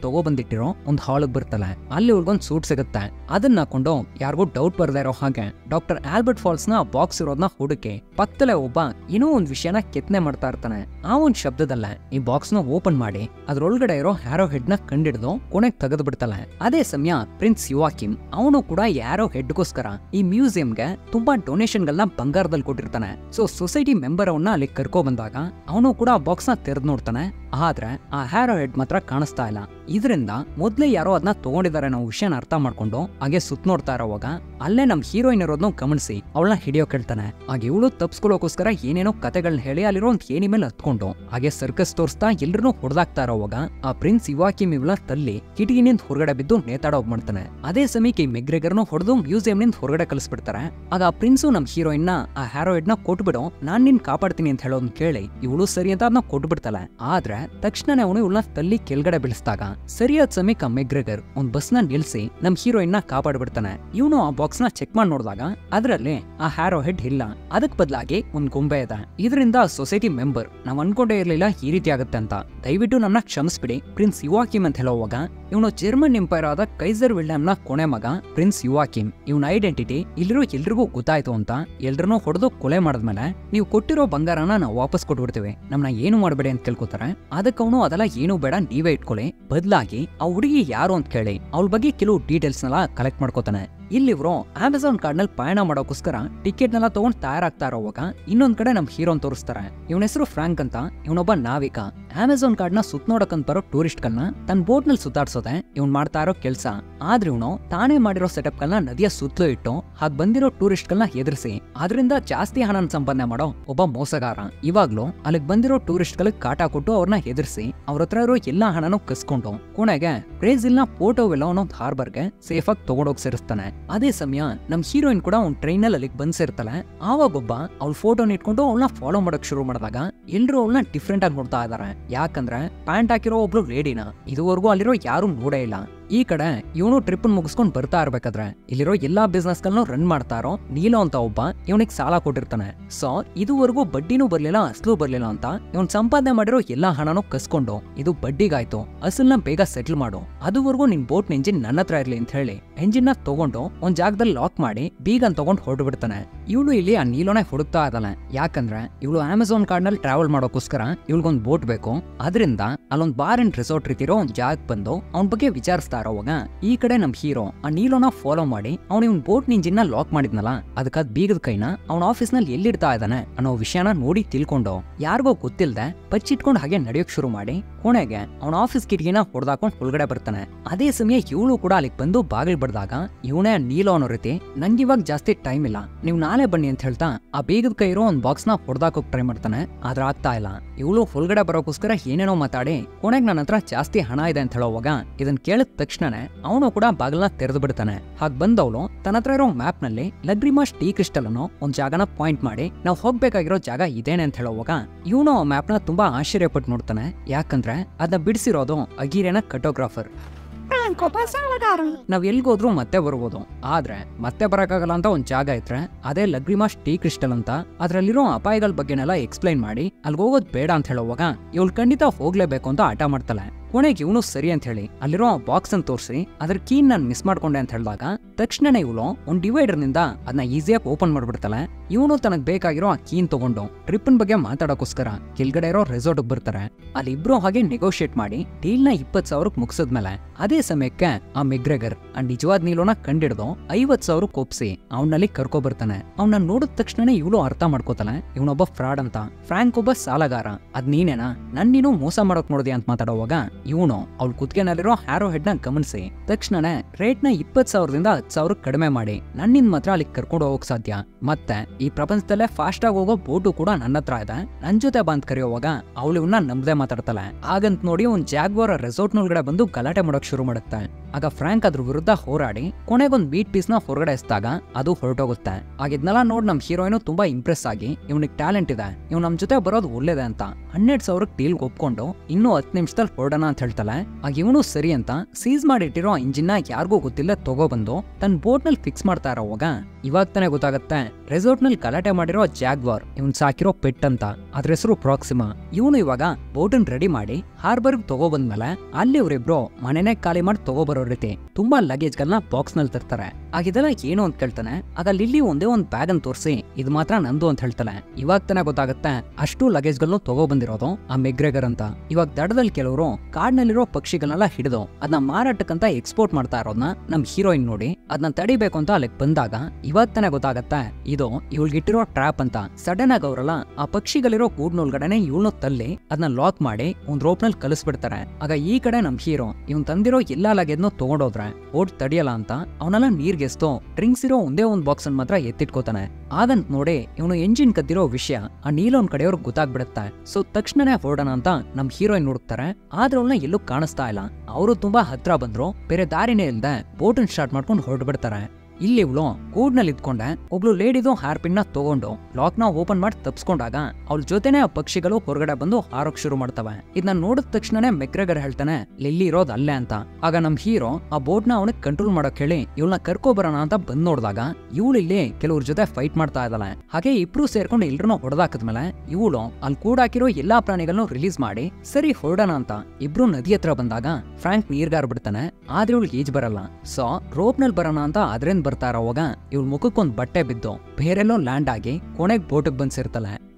ತಗೊಬಂದಿಟ್ಟಿರೋ ಒಂದ್ ಹಾಳಗ್ ಬರ್ತಲ್ಲ, ಅಲ್ಲಿ ಒಂದು ಸೂಟ್ ಸಿಗುತ್ತೆ. ಅದನ್ನ ಹಾಕೊಂಡು ಯಾರಿಗೂ ಡೌಟ್ ಬರ್ದೇ ಇರೋ ಹಾಗೆ ಡಾಕ್ಟರ್ ಆಲ್ಬರ್ಟ್ ಫಾಲ್ಸ್ನ ಬಾಕ್ಸ್ ಇರೋದ್ನ ಹುಡುಕಿ ಪಕ್ಕದಲ್ಲೇ ಒಬ್ಬ ಏನೋ ಒಂದ್ ವಿಷಯನ ಕೆತ್ತನೆ ಮಾಡ್ತಾ ಇರ್ತಾನೆ. ಆ ಒಂದ್ ಶಬ್ದದಲ್ಲ ಈ ಬಾಕ್ಸ್ನ ಓಪನ್ ಮಾಡಿ ಅದ್ರೊಳಗಡೆ ಇರೋ ಹ್ಯಾರೋ ಹೆಡ್ನ ಕಂಡಿಡ್ದು ಕೊನೆಗ್ ತೆಗೆದು ಬಿಡ್ತಾಳೆ. ಅದೇ ಸಮಯ ಪ್ರಿನ್ಸ್ ಯುವಾಕಿಮ್ ಅವನು ಕೂಡ ಯಾರೋ ಹೆಡ್ಗೋಸ್ಕರ ಈ ಮ್ಯೂಸಿಯಂಗೆ ತುಂಬಾ ಡೊನೇಷನ್ ಗಳನ್ನ ಬಂಗಾರದಲ್ಲಿ ಕೊಟ್ಟಿರ್ತಾನೆ. ಸೊ ಸೊಸೈಟಿ ಮೆಂಬರ್ ಅವನ್ನ ಅಲ್ಲಿ ಕರ್ಕೊ ಬಂದಾಗ ಅವನು ಕೂಡ ಬಾಕ್ಸ್ನ ತೆರೆದು ನೋಡ್ತಾನೆ. ಆದ್ರೆ ಆ ಹ್ಯಾರೋ ಹೆಡ್ ಮಾತ್ರ ಕಾಣಿಸ್ತಾ ಇಲ್ಲ. ಇದರಿಂದ ಮೊದಲೇ ಯಾರೋ ಅದನ್ನ ತಗೊಂಡಿದ್ದಾರೆ ನಾವು ವಿಷಯನ ಅರ್ಥ ಮಾಡ್ಕೊಂಡು ಹಾಗೆ ಸುತ್ತ ನೋಡ್ತಾ ಇರೋವಾಗ ಅಲ್ಲೇ ನಮ್ ಹೀರೋಯಿನ್ ಇರೋದನ್ನ ಗಮನಿಸಿ ಅವಳನ್ನ ಹಿಡಿಯೋ ಕೇಳ್ತಾನೆ. ಹಾಗೆ ಇವಳು ತಪ್ಸ್ಕೊಳ್ಳೋಕೋಸ್ಕರ ಏನೇನೋ ಕತೆಗಳನ್ನ ಹೇಳಿ ಅಲ್ಲಿರೋ ಒಂದು ಏನಿ ಮೇಲೆ ಹತ್ಕೊಂಡು ಹಾಗೆ ಸರ್ಕಸ್ ತೋರಿಸ್ತಾ ಎಲ್ರು ಹೊಡೆದಾಕ್ತಾ ಇರೋವಾಗ ಆ ಪ್ರಿನ್ಸ್ ಇವಾಕಿಮ್ ಇವಳ ತಲ್ಲಿ ಕಿಟಕಿನಿಂದ ಹೊರಗಡೆ ಬಿದ್ದು ನೇತಾಡೋಗ್ ಮಾಡ್ತಾನೆ. ಅದೇ ಸಮಯಕ್ಕೆ ಮೆಗ್ರೆಗರ್ನು ಹೊಡೆದು ಮ್ಯೂಸಿಯಂ ನಿಂದ ಹೊರಗಡೆ ಕಳಿಸ್ಬಿಡ್ತಾರೆ ಆಗ ಆ ಪ್ರಿನ್ಸು ನಮ್ ಹೀರೋಯಿನ್ನ ಆ ಹ್ಯಾರೋಯಿಡ್ನ ಕೊಟ್ಬಿಡು, ನಾನ್ ನಿನ್ ಕಾಪಾಡ್ತೀನಿ ಅಂತ ಹೇಳೋದನ್ನ ಕೇಳಿ ಇವಳು ಸರಿ ಅಂತ ಅದನ್ನ ಕೊಟ್ಬಿಡ್ತಾಳೆ. ಆದ್ರೆ ತಕ್ಷಣನೇ ಅವನು ಇವಳನ್ನ ತಲ್ಲಿ ಕೆಳಗಡೆ ಬೀಳಿಸಿದಾಗ ಸರಿಯಾದ ಸಮಯಕ್ಕೆ ಮೆಗ್ರೆಗರ್ ಒಂದ್ ಬಸ್ನ ನಿಲ್ಸಿ ನಮ್ ಹೀರೋಯಿನ್ನ ಕಾಪಾಡ್ಬಿಡ್ತಾನೆ. ಇವನು ಆ ಬಾಕ್ಸ್ನ ಚೆಕ್ ಮಾಡಿ ನೋಡಿದಾಗ ಅದರಲ್ಲಿ ಆ ಹ್ಯಾರೋ ಹೆಡ್ ಇಲ್ಲ. ಅದಕ್ ಬದಲಾಗಿ ಒಂದ್ ಗೊಂಬೆ ಇದೆ. ಇದರಿಂದ ಸೊಸೈಟಿ ಮೆಂಬರ್ ನಾವ್ ಅನ್ಕೊಂಡೇ ಇರ್ಲಿಲ್ಲ ಈ ರೀತಿ ಆಗುತ್ತೆ ಅಂತ. ದಯವಿಟ್ಟು ನಮ್ಮನ್ನ ಕ್ಷಮಿಸ್ಬಿಡಿ. ಪ್ರಿನ್ಸ್ ಯುವಾಕಿಮ್ ಅಂತ ಹೇಳೋವಾಗ ಇವನು ಜರ್ಮನ್ ಎಂಪೈರ್ ಆದ ಕೈಸರ್ನ ಕೊನೆ ಮಗ ಪ್ರಿನ್ಸ್ ಯುವಾಕಿಮ್ ಇವನ ಐಡೆಂಟಿಟಿ ಇಲ್ಲಿರೋ ಎಲ್ರಿಗೂ ಗೊತ್ತಾಯ್ತು ಅಂತ ಎಲ್ರನ್ನೂ ಹೊಡೆದು ಕೊಲೆ ಮಾಡಿದ್ಮೇಲೆ ನೀವು ಕೊಟ್ಟಿರೋ ಬಂಗಾರನ ನಾವು ವಾಪಸ್ ಕೊಟ್ಬಿಡ್ತೀವಿ. ನಮ್ನ ಏನು ಮಾಡಬೇಡಿ ಅಂತ ಕೇಳ್ಕೊತಾರೆ. ಅದಕ್ಕೆ ಅವನು ಅದೆಲ್ಲ ಏನು ಬೇಡ, ನೀವೇ ಇಟ್ಕೊಳ್ಳಿ. ಬದಲಾಗಿ ಆ ಹುಡುಗಿ ಯಾರು ಅಂತ ಕೇಳಿ. ಅವಳ ಬಗ್ಗೆ ಕೆಲವು ಡೀಟೇಲ್ಸ್ನೆಲ್ಲ ಕಲೆಕ್ಟ್ ಮಾಡ್ಕೋತಾನೆ. ಇಲ್ಲಿವ್ರು ಅಮೆಝಾನ್ ಕಾರ್ಡ್ನಲ್ಲಿ ಪಯಣ ಮಾಡೋಕ್ಕೋಸ್ಕರ ಟಿಕೆಟ್ನೆಲ್ಲ ತಗೊಂಡ್ ತಯಾರಾಗ್ತಾ ಇರೋವಾಗ ಇನ್ನೊಂದ್ ಕಡೆ ನಮ್ ಹೀರೋನ್ ತೋರಿಸ್ತಾರೆ. ಇವನ ಹೆಸರು ಫ್ರಾಂಕ್ ಅಂತ, ಇವನೊಬ್ಬ ನಾವಿಕ. ಅಮೆಝಾನ್ ಕಾರ್ಡ್ನ ಸುತ್ತ ನೋಡಕಂತ ಬರೋ ಟೂರಿಸ್ಟ್ಗಳನ್ನ ತನ್ನ ಬೋಟ್ನಲ್ಲಿ ಸುತ್ತಾಡ್ಸೋದೆ ಇವ್ನ್ ಮಾಡ್ತಾ ಇರೋ ಕೆಲ್ಸ. ಆದ್ರೆ ಇವನು ತಾನೇ ಮಾಡಿರೋ ಸೆಟಪ್ ನದಿಯ ಸುತ್ತಲೂ ಇಟ್ಟು ಹಾಗ್ ಬಂದಿರೋ ಟೂರಿಸ್ಟ್ ಕಲ್ನ ಎದುರಿಸಿ ಅದರಿಂದ ಜಾಸ್ತಿ ಹಣನ ಸಂಪಾದನೆ ಮಾಡೋ ಒಬ್ಬ ಮೋಸಗಾರ. ಇವಾಗ್ಲೂ ಅಲ್ಲಿಗೆ ಬಂದಿರೋ ಟೂರಿಸ್ಟ್ ಗಳಿಗೆ ಕಾಟ ಕೊಟ್ಟು ಅವ್ರನ್ನ ಎದುರಿಸಿ ಅವ್ರ ಹತ್ರ ಇರೋ ಎಲ್ಲಾ ಹಣನೂ ಕಸ್ಕೊಂಡು ಕೊನೆಗೆ ಬ್ರೇಜಿಲ್ನ ಪೋರ್ಟೋ ವೆಲ್ಲೋ ಅನ್ನೋ ಹಾರ್ಬರ್ಗೆ ಸೇಫ್ ಆಗಿ ತಗೊಂಡೋಗಿ ಸೇರಿಸ್ತಾನೆ. ಅದೇ ಸಮಯ ನಮ್ ಹೀರೋಯಿನ್ ಕೂಡ ಅವ್ನ ಟ್ರೈನಲ್ಲಿ ಅಲ್ಲಿಗೆ ಬಂದ್ ಸೇರ್ತಾಳೆ ಆವಾಗೊಬ್ಬ ಅವ್ಳ ಫೋಟೋನ ಇಟ್ಕೊಂಡು ಅವಳನ್ನ ಫಾಲೋ ಮಾಡಕ್ ಶುರು ಮಾಡಿದಾಗ ಎಲ್ಲರೂ ಅವಳನ್ನ ಡಿಫ್ರೆಂಟ್ ಆಗಿ ನೋಡ್ತಾ ಇದಾರೆ. ಯಾಕಂದ್ರೆ ಪ್ಯಾಂಟ್ ಹಾಕಿರೋ ಒಬ್ಳು ಲೇಡಿನ ಇದುವರೆಗೂ ಅಲ್ಲಿರೋ ಯಾರು ನೋಡೇ ಇಲ್ಲ. ಈ ಕಡೆ ಇವನು ಟ್ರಿಪ್ ಮುಗಿಸ್ಕೊಂಡು ಬರ್ತಾ ಇರ್ಬೇಕಾದ್ರೆ, ಇಲ್ಲಿರೋ ಎಲ್ಲಾ ಬಿಸ್ನೆಸ್ಗಳನ್ನು ರನ್ ಮಾಡ್ತಾರೋ ನೀಲೋ ಅಂತ ಒಬ್ಬ ಇವನಿಗೆ ಸಾಲ ಕೊಟ್ಟಿರ್ತಾನೆ. ಸೊ ಇದುವರೆಗೂ ಬಡ್ಡಿನೂ ಬರ್ಲಿಲ್ಲ, ಅಸಲು ಬರ್ಲಿಲ್ಲ ಅಂತ ಇವನ್ ಸಂಪಾದನೆ ಮಾಡಿರೋ ಎಲ್ಲಾ ಹಣನೂ ಕಸ್ಕೊಂಡು ಇದು ಬಡ್ಡಿಗಾಯ್ತು ಅಸಲ್ನ ಬೇಗ ಸೆಟ್ಲ್ ಮಾಡು. ಅದುವರೆಗೂ ನಿನ್ ಬೋಟ್ ಎಂಜಿನ್ ನನ್ನ ಹತ್ರ ಇರ್ಲಿ ಅಂತ ಹೇಳಿ ಎಂಜಿನ್ನ ತಗೊಂಡು ಒಂದ್ ಜಾಗದಲ್ಲಿ ಲಾಕ್ ಮಾಡಿ ಬೀಗನ್ ತಗೊಂಡ್ ಹೊರಟು ಬಿಡ್ತಾನೆ ಇವಳು ಇಲ್ಲಿ ಆ ನೀಲೋನೆ ಹುಡುಕ್ತಾ ಇದ್ದಾನೆ. ಯಾಕಂದ್ರೆ ಇವಳು ಅಮೆಝಾನ್ ಕಾರ್ಡ್ನಲ್ಲಿ ಟ್ರಾವೆಲ್ ಮಾಡೋಕೋಸ್ಕರ ಇವಳಿಗೊಂದ್ ಬೋಟ್ ಬೇಕು. ಅದರಿಂದ ಅಲ್ಲೊಂದ್ ಬಾರ್ ಅಂಡ್ ರೆಸಾರ್ಟ್ ರೀತಿರೋ ಒಂದ್ ಜಾಗ ಬಂದು ಅವನ ಬಗ್ಗೆ ವಿಚಾರಿಸ್ತಾ ಇರೋವಾಗ, ಈ ಕಡೆ ನಮ್ ಹೀರೋ ಆ ನೀಲೋನ ಫಾಲೋ ಮಾಡಿ, ಅವ್ನ ಇವ್ನ ಬೋಟ್ ಇಂಜಿನ್ನ ಲಾಕ್ ಮಾಡಿದ್ನಲ್ಲ, ಅದಕ್ಕಾದ್ ಬೀಗದ ಕೈನ ಅವನ ಆಫೀಸ್ನಲ್ಲಿ ಎಲ್ಲಿಡ್ತಾ ಇದ್ದಾನೆ ಅನ್ನೋ ವಿಷಯನ ನೋಡಿ ತಿಳ್ಕೊಂಡು, ಯಾರಿಗೋ ಗೊತ್ತಿಲ್ಲದೆ ಬಚ್ಚಿಟ್ಕೊಂಡು ಹಾಗೆ ನಡೆಯೋಕ್ ಶುರು ಮಾಡಿ ಕೊನೆಗೆ ಅವನ ಆಫೀಸ್ ಕಿಟಕಿನ ಹೊಡೆದಾಕೊಂಡು ಒಳಗಡೆ ಬರ್ತಾನೆ. ಅದೇ ಸಮಯ ಇವಳು ಕೂಡ ಅಲ್ಲಿಗೆ ಬಂದು ಬಾಗಿಲು ಬಡ್ದಾಗ ಇವನೇ ನೀಲೋ ಅನ್ನೋ ರೀತಿ ನಂಗಿವಾಗ ಜಾಸ್ತಿ ಟೈಮ್ ಇಲ್ಲ. ನೀವು ನಾಳೆ ಬನ್ನಿ ಅಂತ ಹೇಳ್ತಾ ಆ ಬೇಗದ ಕೈ ಇರೋ ಒಂದ್ ಬಾಕ್ಸ್ನ ಹೊಡೆದಾಕೋಕ್ ಟ್ರೈ ಮಾಡ್ತಾನೆ. ಆದ್ರೆ ಆಗ್ತಾ ಇಲ್ಲ. ಇವಳು ಹೊರಗಡೆ ಬರೋಕೋಸ್ಕರ ಏನೇನೋ ಮಾತಾಡಿ ಕೊನೆಗೆ ನನ್ನ ಹತ್ರ ಜಾಸ್ತಿ ಹಣ ಇದೆ ಅಂತ ಹೇಳೋವಾಗ ಇದನ್ ಕೇಳಿದ ತಕ್ಷಣನೇ ಅವನು ಕೂಡ ಬಾಗಿಲನ್ನ ತೆರೆದು ಬಿಡ್ತಾನೆ. ಹಾಗೆ ಬಂದವಳು ತನ್ನ ಹತ್ರ ಇರೋ ಮ್ಯಾಪ್ನಲ್ಲಿ ಲಗ್ರಿಮಾಸ್ ಟೀ ಕ್ರಿಸ್ಟಲ್ ಅನ್ನೋ ಒಂದ್ ಜಾಗನ ಪಾಯಿಂಟ್ ಮಾಡಿ, ನಾವು ಹೋಗ್ಬೇಕಾಗಿರೋ ಜಾಗ ಇದೇನೆ ಅಂತ ಹೇಳೋವಾಗ ಇವನು ಆ ಮ್ಯಾಪ್ನ ತುಂಬಾ ಆಶ್ಚರ್ಯಪಟ್ಟು ನೋಡ್ತಾನೆ. ಯಾಕಂದ್ರೆ ಅದನ್ನ ಬಿಡಿಸಿರೋದು ಅಗಿರೇನ ಕಟೋಗ್ರಾಫರ್ ನಾವ್ ಎಲ್ಗೋದ್ರೂ ಮತ್ತೆ ಬರ್ಬೋದು. ಆದ್ರೆ ಮತ್ತೆ ಬರಕ್ಕಾಗಲ್ಲ ಅಂತ ಒಂದ್ ಜಾಗ ಇದ್ರೆ ಅದೇ ಲಗ್ರಿಮಾಸ್ ಟೀ ಕ್ರಿಸ್ಟಲ್ ಅಂತ ಅದ್ರಲ್ಲಿರೋ ಅಪಾಯಗಳ ಬಗ್ಗೆನೆಲ್ಲ ಎಕ್ಸ್ಪ್ಲೈನ್ ಮಾಡಿ ಅಲ್ಲಿ ಹೋಗೋದ್ ಬೇಡ ಅಂತ ಹೇಳೋವಾಗ ಇವಳು ಖಂಡಿತ ಹೋಗ್ಲೇಬೇಕು ಅಂತ ಆಟ ಮಾಡ್ತಾಳೆ. ಕೊನೆಗೆ ಇವನು ಸರಿ ಅಂತ ಹೇಳಿ ಅಲ್ಲಿರೋ ಬಾಕ್ಸ್ ಅನ್ನು ತೋರಿಸಿ ಅದ್ರ ಕೀನ್ ನಾನು ಮಿಸ್ ಮಾಡ್ಕೊಂಡೆ ಅಂತ ಹೇಳಿದಾಗ ತಕ್ಷಣನೇ ಇವಳು ಒಂದ್ ಡಿವೈಡರ್ನಿಂದ ಅದನ್ನ ಈಸಿಯಾಗಿ ಓಪನ್ ಮಾಡ್ಬಿಡ್ತಾಳೆ. ಇವನು ತನಗ್ ಬೇಕಾಗಿರೋ ಆ ಕೀನ್ ತಗೊಂಡು ಟ್ರಿಪ್ಪನ್ ಬಗ್ಗೆ ಮಾತಾಡೋಕ್ಕೋಸ್ಕರ ಕೆಳಗಡೆ ಇರೋ ರೆಸಾರ್ಟ್ ಬರ್ತಾರೆ. ಅಲ್ಲಿ ಇಬ್ರು ಹಾಗೆ ನೆಗೋಷಿಯೇಟ್ ಮಾಡಿ ಡೀಲ್ನ ಇಪ್ಪತ್ ಸಾವಿರಕ್ಕೆ ಮುಗಿಸಿದ್ಮೇಲೆ ಅದೇ ಸಮಯಕ್ಕೆ ಆ ಮೆಗ್ರೆಗರ್ ಆ ನಿಜವಾದ ನೀಲೋನ ಕಂಡಿಡ್ದು ಐವತ್ ಸಾವಿರ ಕೊಪ್ಸಿ ಅವನಲ್ಲಿ ಕರ್ಕೊ ಬರ್ತಾನೆ. ಅವ್ನ ನೋಡಿದ ತಕ್ಷಣನೇ ಇವಳು ಅರ್ಥ ಮಾಡ್ಕೋತಾನೆ ಇವನೊಬ್ಬ ಫ್ರಾಡ್ ಅಂತ. ಫ್ರಾಂಕ್ ಒಬ್ಬ ಸಾಲಗಾರ. ಅದ್ ನೀನೇನಾ? ನನ್ ನೀನು ಮೋಸ ಮಾಡೋಕ್ ನೋಡಿದೆ ಅಂತ ಮಾತಾಡೋವಾಗ ಇವನು ಅವ್ಳ ಕುತ್ತಿಗೆನಲ್ಲಿರೋ ಹ್ಯಾರೋ ಹೆಡ್ನ ಗಮನಿಸಿ, ತಕ್ಷಣನೇ ರೇಟ್ನ ಇಪ್ಪತ್ ಸಾವಿರದಿಂದ ಹತ್ ಸಾವಿರ ಕಡಿಮೆ ಮಾಡಿ, ನನ್ನಿಂದ ಮಾತ್ರ ಅಲ್ಲಿಗೆ ಕರ್ಕೊಂಡು ಹೋಗಕ್ ಸಾಧ್ಯ. ಮತ್ತೆ ಈ ಪ್ರಪಂಚದಲ್ಲೇ ಫಾಸ್ಟ್ ಆಗಿ ಹೋಗೋ ಬೋಟು ಕೂಡ ನನ್ನ ಹತ್ರ ಇದೆ. ನನ್ ಜೊತೆ ಬಂದ್ ಕರೆಯುವಾಗ ಅವಳು ಇವನ್ನ ನಂಬದೆ ಮಾತಾಡ್ತಾಳೆ. ಹಾಗಂತ ನೋಡಿ ಒಂದ್ ಜಾಗ್ವಾರ ರೆಸಾರ್ಟ್ ನೊಳಗಡೆ ಬಂದು ಗಲಾಟೆ ಮಾಡೋಕ್ ಶುರು ಮಾಡುತ್ತೆ. ಆಗ ಫ್ರಾಂಕ್ ಅದ್ರ ವಿರುದ್ಧ ಹೋರಾಡಿ ಕೊನೆಗೊಂದ್ ಬೀಟ್ ಪೀಸ್ನ ಹೊರಗಡೆ ಎಸ್ದಾಗ ಅದು ಹೊರಟೋಗುತ್ತೆ. ಆಗಿದ್ನೆಲ್ಲ ನೋಡಿ ನಮ್ ಹೀರೋಯಿನ್ ತುಂಬಾ ಇಂಪ್ರೆಸ್ ಆಗಿ ಇವನಿಗೆ ಟ್ಯಾಲೆಂಟ್ ಇದೆ. ಇವ್ ನಮ್ ಜೊತೆ ಬರೋದು ಒಳ್ಳೇದೆ ಅಂತ ಹನ್ನೆರಡ್ ಸಾವಿರಕ್ಕೆ ಡೀಲ್ ಒಪ್ಕೊಂಡು ಇನ್ನೂ ಹತ್ತು ನಿಮಿಷದಲ್ಲಿ ಹೊರಡೋಣ ಅಂತ ಹೇಳ್ತಾಳೆ. ಆಗ ಇವನು ಸರಿ ಅಂತ ಸೀಸ್ ಮಾಡಿಟ್ಟಿರೋ ಇಂಜಿನ್ನ ಯಾರಿಗೂ ಗೊತ್ತಿಲ್ಲ ತಗೊಬಂದು ತನ್ನ ಬೋಟ್ನಲ್ಲಿ ಫಿಕ್ಸ್ ಮಾಡ್ತಾ ಇರೋವಾಗ ಇವಾಗ ತಾನೇ ಗೊತ್ತಾಗುತ್ತೆ ರೆಸಾರ್ಟ್ ನಲ್ಲಿ ಗಲಾಟೆ ಮಾಡಿರೋ ಜಾಗ್ವಾರ್, ಇವನ್ ಸಾಕಿರೋ ಪೆಟ್ ಅಂತ. ಅದ್ರ ಹೆಸರು ಪ್ರಾಕ್ಸಿಮಾ. ಇವನು ಇವಾಗ ಬೋಟನ್ ರೆಡಿ ಮಾಡಿ ಹಾರ್ಬರ್ಗ್ ತಗೊಬಂದ್ಮೇಲೆ ಅಲ್ಲಿ ಇವ್ರಿಬ್ರು ಮನೆನೇ ಖಾಲಿ ಮಾಡಿ ತಗೋಬರೋ ರೀತಿ ತುಂಬಾ ಲಗೇಜ್ ಗಳನ್ನ ಬಾಕ್ಸ್ನಲ್ಲಿ ತರ್ತಾರೆ. ಆಗ ಇದೆಲ್ಲ ಏನು ಅಂತ ಕೇಳ್ತಾನೆ. ಆಗ ಲಿಲ್ಲಿ ಒಂದೇ ಒಂದ್ ಬ್ಯಾಗ್ ಅನ್ನು ತೋರಿಸಿ, ಇದು ಮಾತ್ರ ನಂದು ಅಂತ ಹೇಳ್ತಾನೆ. ಇವಾಗ ತಾನೇ ಗೊತ್ತಾಗತ್ತೆ, ಅಷ್ಟು ಲಗೇಜ್ ಗಳನ್ನೂ ತಗೊಬಂದಿರೋದು ಆ ಮೆಗ್ರೆಗರ್ ಅಂತ. ಇವಾಗ ದಡದಲ್ಲಿ ಕೆಲವರು ಕಾಡ್ನಲ್ಲಿರೋ ಪಕ್ಷಿಗಳನ್ನೆಲ್ಲ ಹಿಡಿದು ಅದನ್ನ ಮಾರಾಟಕ್ಕಂತ ಎಕ್ಸ್ಪೋರ್ಟ್ ಮಾಡ್ತಾ ಇರೋದನ್ನ ನಮ್ ಹೀರೋಯಿನ್ ನೋಡಿ ಅದನ್ನ ತಡಿಬೇಕು ಅಂತ ಅಲ್ಲಿಗೆ ಬಂದಾಗ, ಇವಾಗ ತಾನೇ ಗೊತ್ತಾಗತ್ತೆ, ಇದು ಇಟ್ಟಿರೋ ಟ್ರಾಪ್ ಅಂತ. ಸಡನ್ ಆಗಿ ಅವ್ರಲ್ಲ ಆ ಪಕ್ಷಿಗಳಿರೋ ಕೂಡ್ನೊಳಗಡೆನೆ ಇವಳನ್ನು ತಲ್ಲಿ ಅದನ್ನ ಲಾಕ್ ಮಾಡಿ ಒಂದ್ ರೋಪ್ನಲ್ಲಿ ಕಲಿಸ್ಬಿಡ್ತಾರೆ. ಆಗ ಈ ಕಡೆ ನಮ್ ಹೀರೋ, ಇವನ್ ತಂದಿರೋ ಎಲ್ಲಾ ಲಗೇಜ್ನು ತಗೊಂಡೋದ್ರೆ ಓಟ್ ತಡಿಯಲ್ಲ ಅಂತ, ಅವನೆಲ್ಲ ನೀರ್ಗೆಸ್ತು ಡ್ರಿಂಕ್ಸ್ ಇರೋ ಒಂದೇ ಒಂದ್ ಬಾಕ್ಸ್ ಅನ್ನು ಮಾತ್ರ ಎತ್ತಿಟ್ಕೋತಾನೆ. ಆಗಂತ ನೋಡಿ, ಇವನು ಎಂಜಿನ್ ಕದ್ದಿರೋ ವಿಷಯ ಆ ನೀಲೋನ್ ಕಡೆಯವ್ರಿಗೆ ಗೊತ್ತಾಗ್ಬಿಡುತ್ತೆ. ಸೊ ತಕ್ಷಣನೇ ಹೊರಡೋಣ ಅಂತ ನಮ್ ಹೀರೋಯಿನ್ ಹುಡುಕ್ತಾರೆ ಆದ್ರೆ ಅವ್ಳನ್ನ ಎಲ್ಲೂ ಕಾಣಿಸ್ತಾ ಇಲ್ಲ. ಅವರು ತುಂಬಾ ಹತ್ರ ಬಂದ್ರು, ಬೇರೆ ದಾರಿನೇ ಇಲ್ದೆ ಬೋಟನ್ ಸ್ಟಾರ್ಟ್ ಮಾಡ್ಕೊಂಡು ಹೊರಟು ಬಿಡ್ತಾರೆ ಇಲ್ಲಿ ಇವಳು ಕೂಡ್ನಲ್ಲಿ ಇದ್ಕೊಂಡೆ. ಒಬ್ಳು ಲೇಡಿದು ಹಾರ್ ಪಿನ್ನ ತಗೊಂಡು ಲಾಕ್ನ ಓಪನ್ ಮಾಡಿ ತಪ್ಸ್ಕೊಂಡಾಗ ಅವ್ಳ ಜೊತೆನೆ ಆ ಪಕ್ಷಿಗಳು ಹೊರಗಡೆ ಬಂದು ಹಾರೋಕ್ ಶುರು ಮಾಡ್ತವೆ. ಇದನ್ನ ನೋಡಿದ ತಕ್ಷಣನೇ ಮೆಕ್ರೆಗರ್ ಹೇಳ್ತಾನೆ, ಲಿಲ್ಲಿ ಇರೋದು ಅಲ್ಲೇ ಅಂತ. ಆಗ ನಮ್ ಹೀರೋ ಆ ಬೋಟ್ನ ಅವನಿಗೆ ಕಂಟ್ರೋಲ್ ಮಾಡಕ್ ಹೇಳಿ ಇವಳನ್ನ ಕರ್ಕೊ ಬರೋಣ ಅಂತ ಬಂದ್ ನೋಡಿದಾಗ ಇವಳು ಇಲ್ಲಿ ಕೆಲವ್ರ ಜೊತೆ ಫೈಟ್ ಮಾಡ್ತಾ ಇದ್ದಾಳೆ. ಹಾಗೆ ಇಬ್ರು ಸೇರ್ಕೊಂಡು ಎಲ್ರನ್ನೂ ಹೊಡೆದಾಕದ್ಮೇಲೆ ಇವಳು ಅಲ್ಲಿ ಕೂಡಾಕಿರೋ ಎಲ್ಲಾ ಪ್ರಾಣಿಗಳನ್ನು ರಿಲೀಸ್ ಮಾಡಿ, ಸರಿ ಹೊರಡೋಣ ಅಂತ. ಇಬ್ರು ನದಿ ಹತ್ರ ಬಂದಾಗ ಫ್ರಾಂಕ್ ನೀರ್ಗಾರ್ ಬಿಡ್ತಾನೆ, ಆದ್ರೆ ಇವಳಿಗೆ ಈಜ್ ಬರಲ್ಲ. ಸೊ ರೋಪ್ನಲ್ಲಿ ಬರೋಣ ಅಂತ ಅದ್ರಿಂದ ಬರ್ತಾ ಇರೋವಾಗ ಇವ್ಳ ಮುಖಕ್ಕೊಂದ್ ಬಟ್ಟೆ ಬಿದ್ದು ಬೇರೆಲ್ಲೋ ಲ್ಯಾಂಡ್ ಆಗಿ ಕೊನೆಗ್ ಬೋಟಿಗೆ ಬಂದ್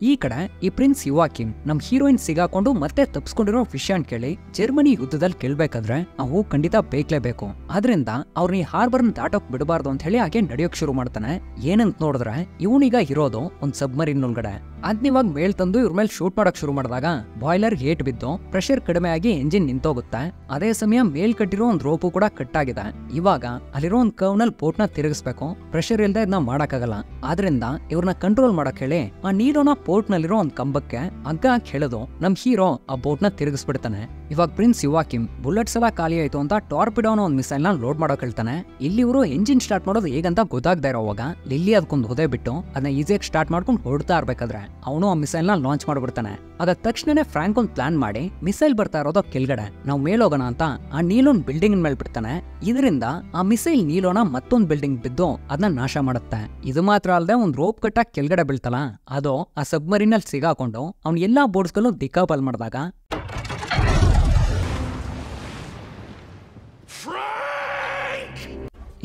ಈ ಕಡೆ ಈ ಪ್ರಿನ್ಸ್ ಯುವಾಕಿಮ್ ನಮ್ ಹೀರೋಯಿನ್ ಸಿಗಾಕೊಂಡು ಮತ್ತೆ ತಪ್ಸ್ಕೊಂಡಿರೋ ವಿಷಯ ಕೇಳಿ ಜರ್ಮನಿ ಯುದ್ಧದಲ್ಲಿ ಕೇಳ್ಬೇಕಾದ್ರೆ ಅವು ಖಂಡಿತ ಬೇಕಲೇಬೇಕು. ಆದ್ರಿಂದ ಅವ್ರನ್ನ ಈ ಹಾರ್ಬರ್ನ ದಾಟೋಕ್ ಬಿಡಬಾರ್ದು ಅಂತ ಹೇಳಿ ಹಾಗೆ ನಡೆಯೋಕ್ ಶುರು ಮಾಡ್ತಾನೆ. ಏನಂತ ನೋಡಿದ್ರೆ ಇವನೀಗ ಇರೋದು ಒಂದ್ ಸಬ್ಮರಿನ್ ಒಳಗಡೆ ಅದ್ನಿವಾಗ ಮೇಲ್ ತಂದು ಇವ್ರ ಮೇಲೆ ಶೂಟ್ ಮಾಡಕ್ ಶುರು ಮಾಡಿದಾಗ ಬಾಯ್ಲರ್ ಏಟ್ ಬಿದ್ದು ಪ್ರೆಷರ್ ಕಡಿಮೆ ಆಗಿ ಎಂಜಿನ್ ನಿಂತೋಗುತ್ತೆ. ಅದೇ ಸಮಯ ಮೇಲ್ ಕಟ್ಟಿರೋ ಒಂದ್ ರೋಪು ಕೂಡ ಕಟ್ ಆಗಿದೆ ಇವಾಗ ಅಲ್ಲಿರೋ ಒಂದ್ ಕರ್ವ್ನಲ್ಲಿ ಬೋಟ್ನ ತಿರುಗಿಸ್ಬೇಕು. ಪ್ರೆಷರ್ ಇಲ್ದೆ ಇದನ್ನ ಮಾಡಕ್ಕಾಗಲ್ಲ. ಆದ್ರಿಂದ ಇವ್ರನ್ನ ಕಂಟ್ರೋಲ್ ಮಾಡಕ್ ಹೇಳಿ ಆ ನೀರೋನ ಪೋರ್ಟ್ ನಲ್ಲಿರೋ ಒಂದ್ ಕಂಬಕ್ಕೆ ಹಗ್ಗ ಹಾಕಿ ಹೇಳೋದು ನಮ್ ಹೀರೋ ಆ ಬೋಟ್ನ ತಿರುಗಿಸ್ಬಿಡ್ತಾನೆ. ಇವಾಗ ಪ್ರಿನ್ಸ್ ಯುವಾಕಿಮ್ ಬುಲೆಟ್ಸ್ ಎಲ್ಲ ಖಾಲಿ ಆಯ್ತು ಅಂತ ಟಾರ್ಪಿಡೋನ ಒಂದು ಮಿಸೈಲ್ನ ಲೋಡ್ ಮಾಡೋಕೆ ಹೇಳ್ತಾನೆ ಇಲ್ಲಿ ಇವರು ಎಂಜಿನ್ ಸ್ಟಾರ್ಟ್ ಮಾಡೋದು ಹೇಗಂತ ಗೊತ್ತಾಗದೇ ಇರೋವಾಗ ಲಿಲ್ಲಿ ಅದಕ್ಕೊಂದು ಹೊದೆ ಬಿಟ್ಟು ಅದನ್ನ ಈಸಿಯಾಗಿ ಸ್ಟಾರ್ಟ್ ಮಾಡ್ಕೊಂಡು ಹೊಡ್ತಾ ಇರ್ಬೇಕಾದ್ರೆ ಅವನು ಆ ಮಿಸೈಲ್ನ ಲಾಂಚ್ ಮಾಡ್ಬಿಡ್ತಾನೆ. ಅದ ತಕ್ಷಣನೇ ಫ್ರಾಂಕ್ ಒಂದು ಪ್ಲಾನ್ ಮಾಡಿ ಮಿಸೈಲ್ ಬರ್ತಾ ಇರೋದು ಕೆಳಗಡೆ, ನಾವು ಮೇಲೋಗೋಣ ಅಂತ ಆ ನೀಲೊಂದ್ ಬಿಲ್ಡಿಂಗ್ ಮೇಲೆ ಬಿಡ್ತಾನೆ. ಇದರಿಂದ ಆ ಮಿಸೈಲ್ ನೀಲೋಣ ಮತ್ತೊಂದ್ ಬಿಲ್ಡಿಂಗ್ ಬಿದ್ದು ಅದನ್ನ ನಾಶ ಮಾಡುತ್ತೆ. ಇದು ಮಾತ್ರ ಅಲ್ಲದೆ ಒಂದ್ ರೋಪ್ ಕಟ್ಟ ಕೆಳಗಡೆ ಬೀಳ್ತಲ್ಲ, ಅದು ಆ ಸಬ್ಮರೀನ್ ಅಲ್ಲಿ ಸಿಗಾಕೊಂಡು ಅವ್ನು ಎಲ್ಲ ಬೋರ್ಡ್ಸ್ಗಳು ದಿಕ್ಕಾಪಲ್ ಮಾಡಿದಾಗ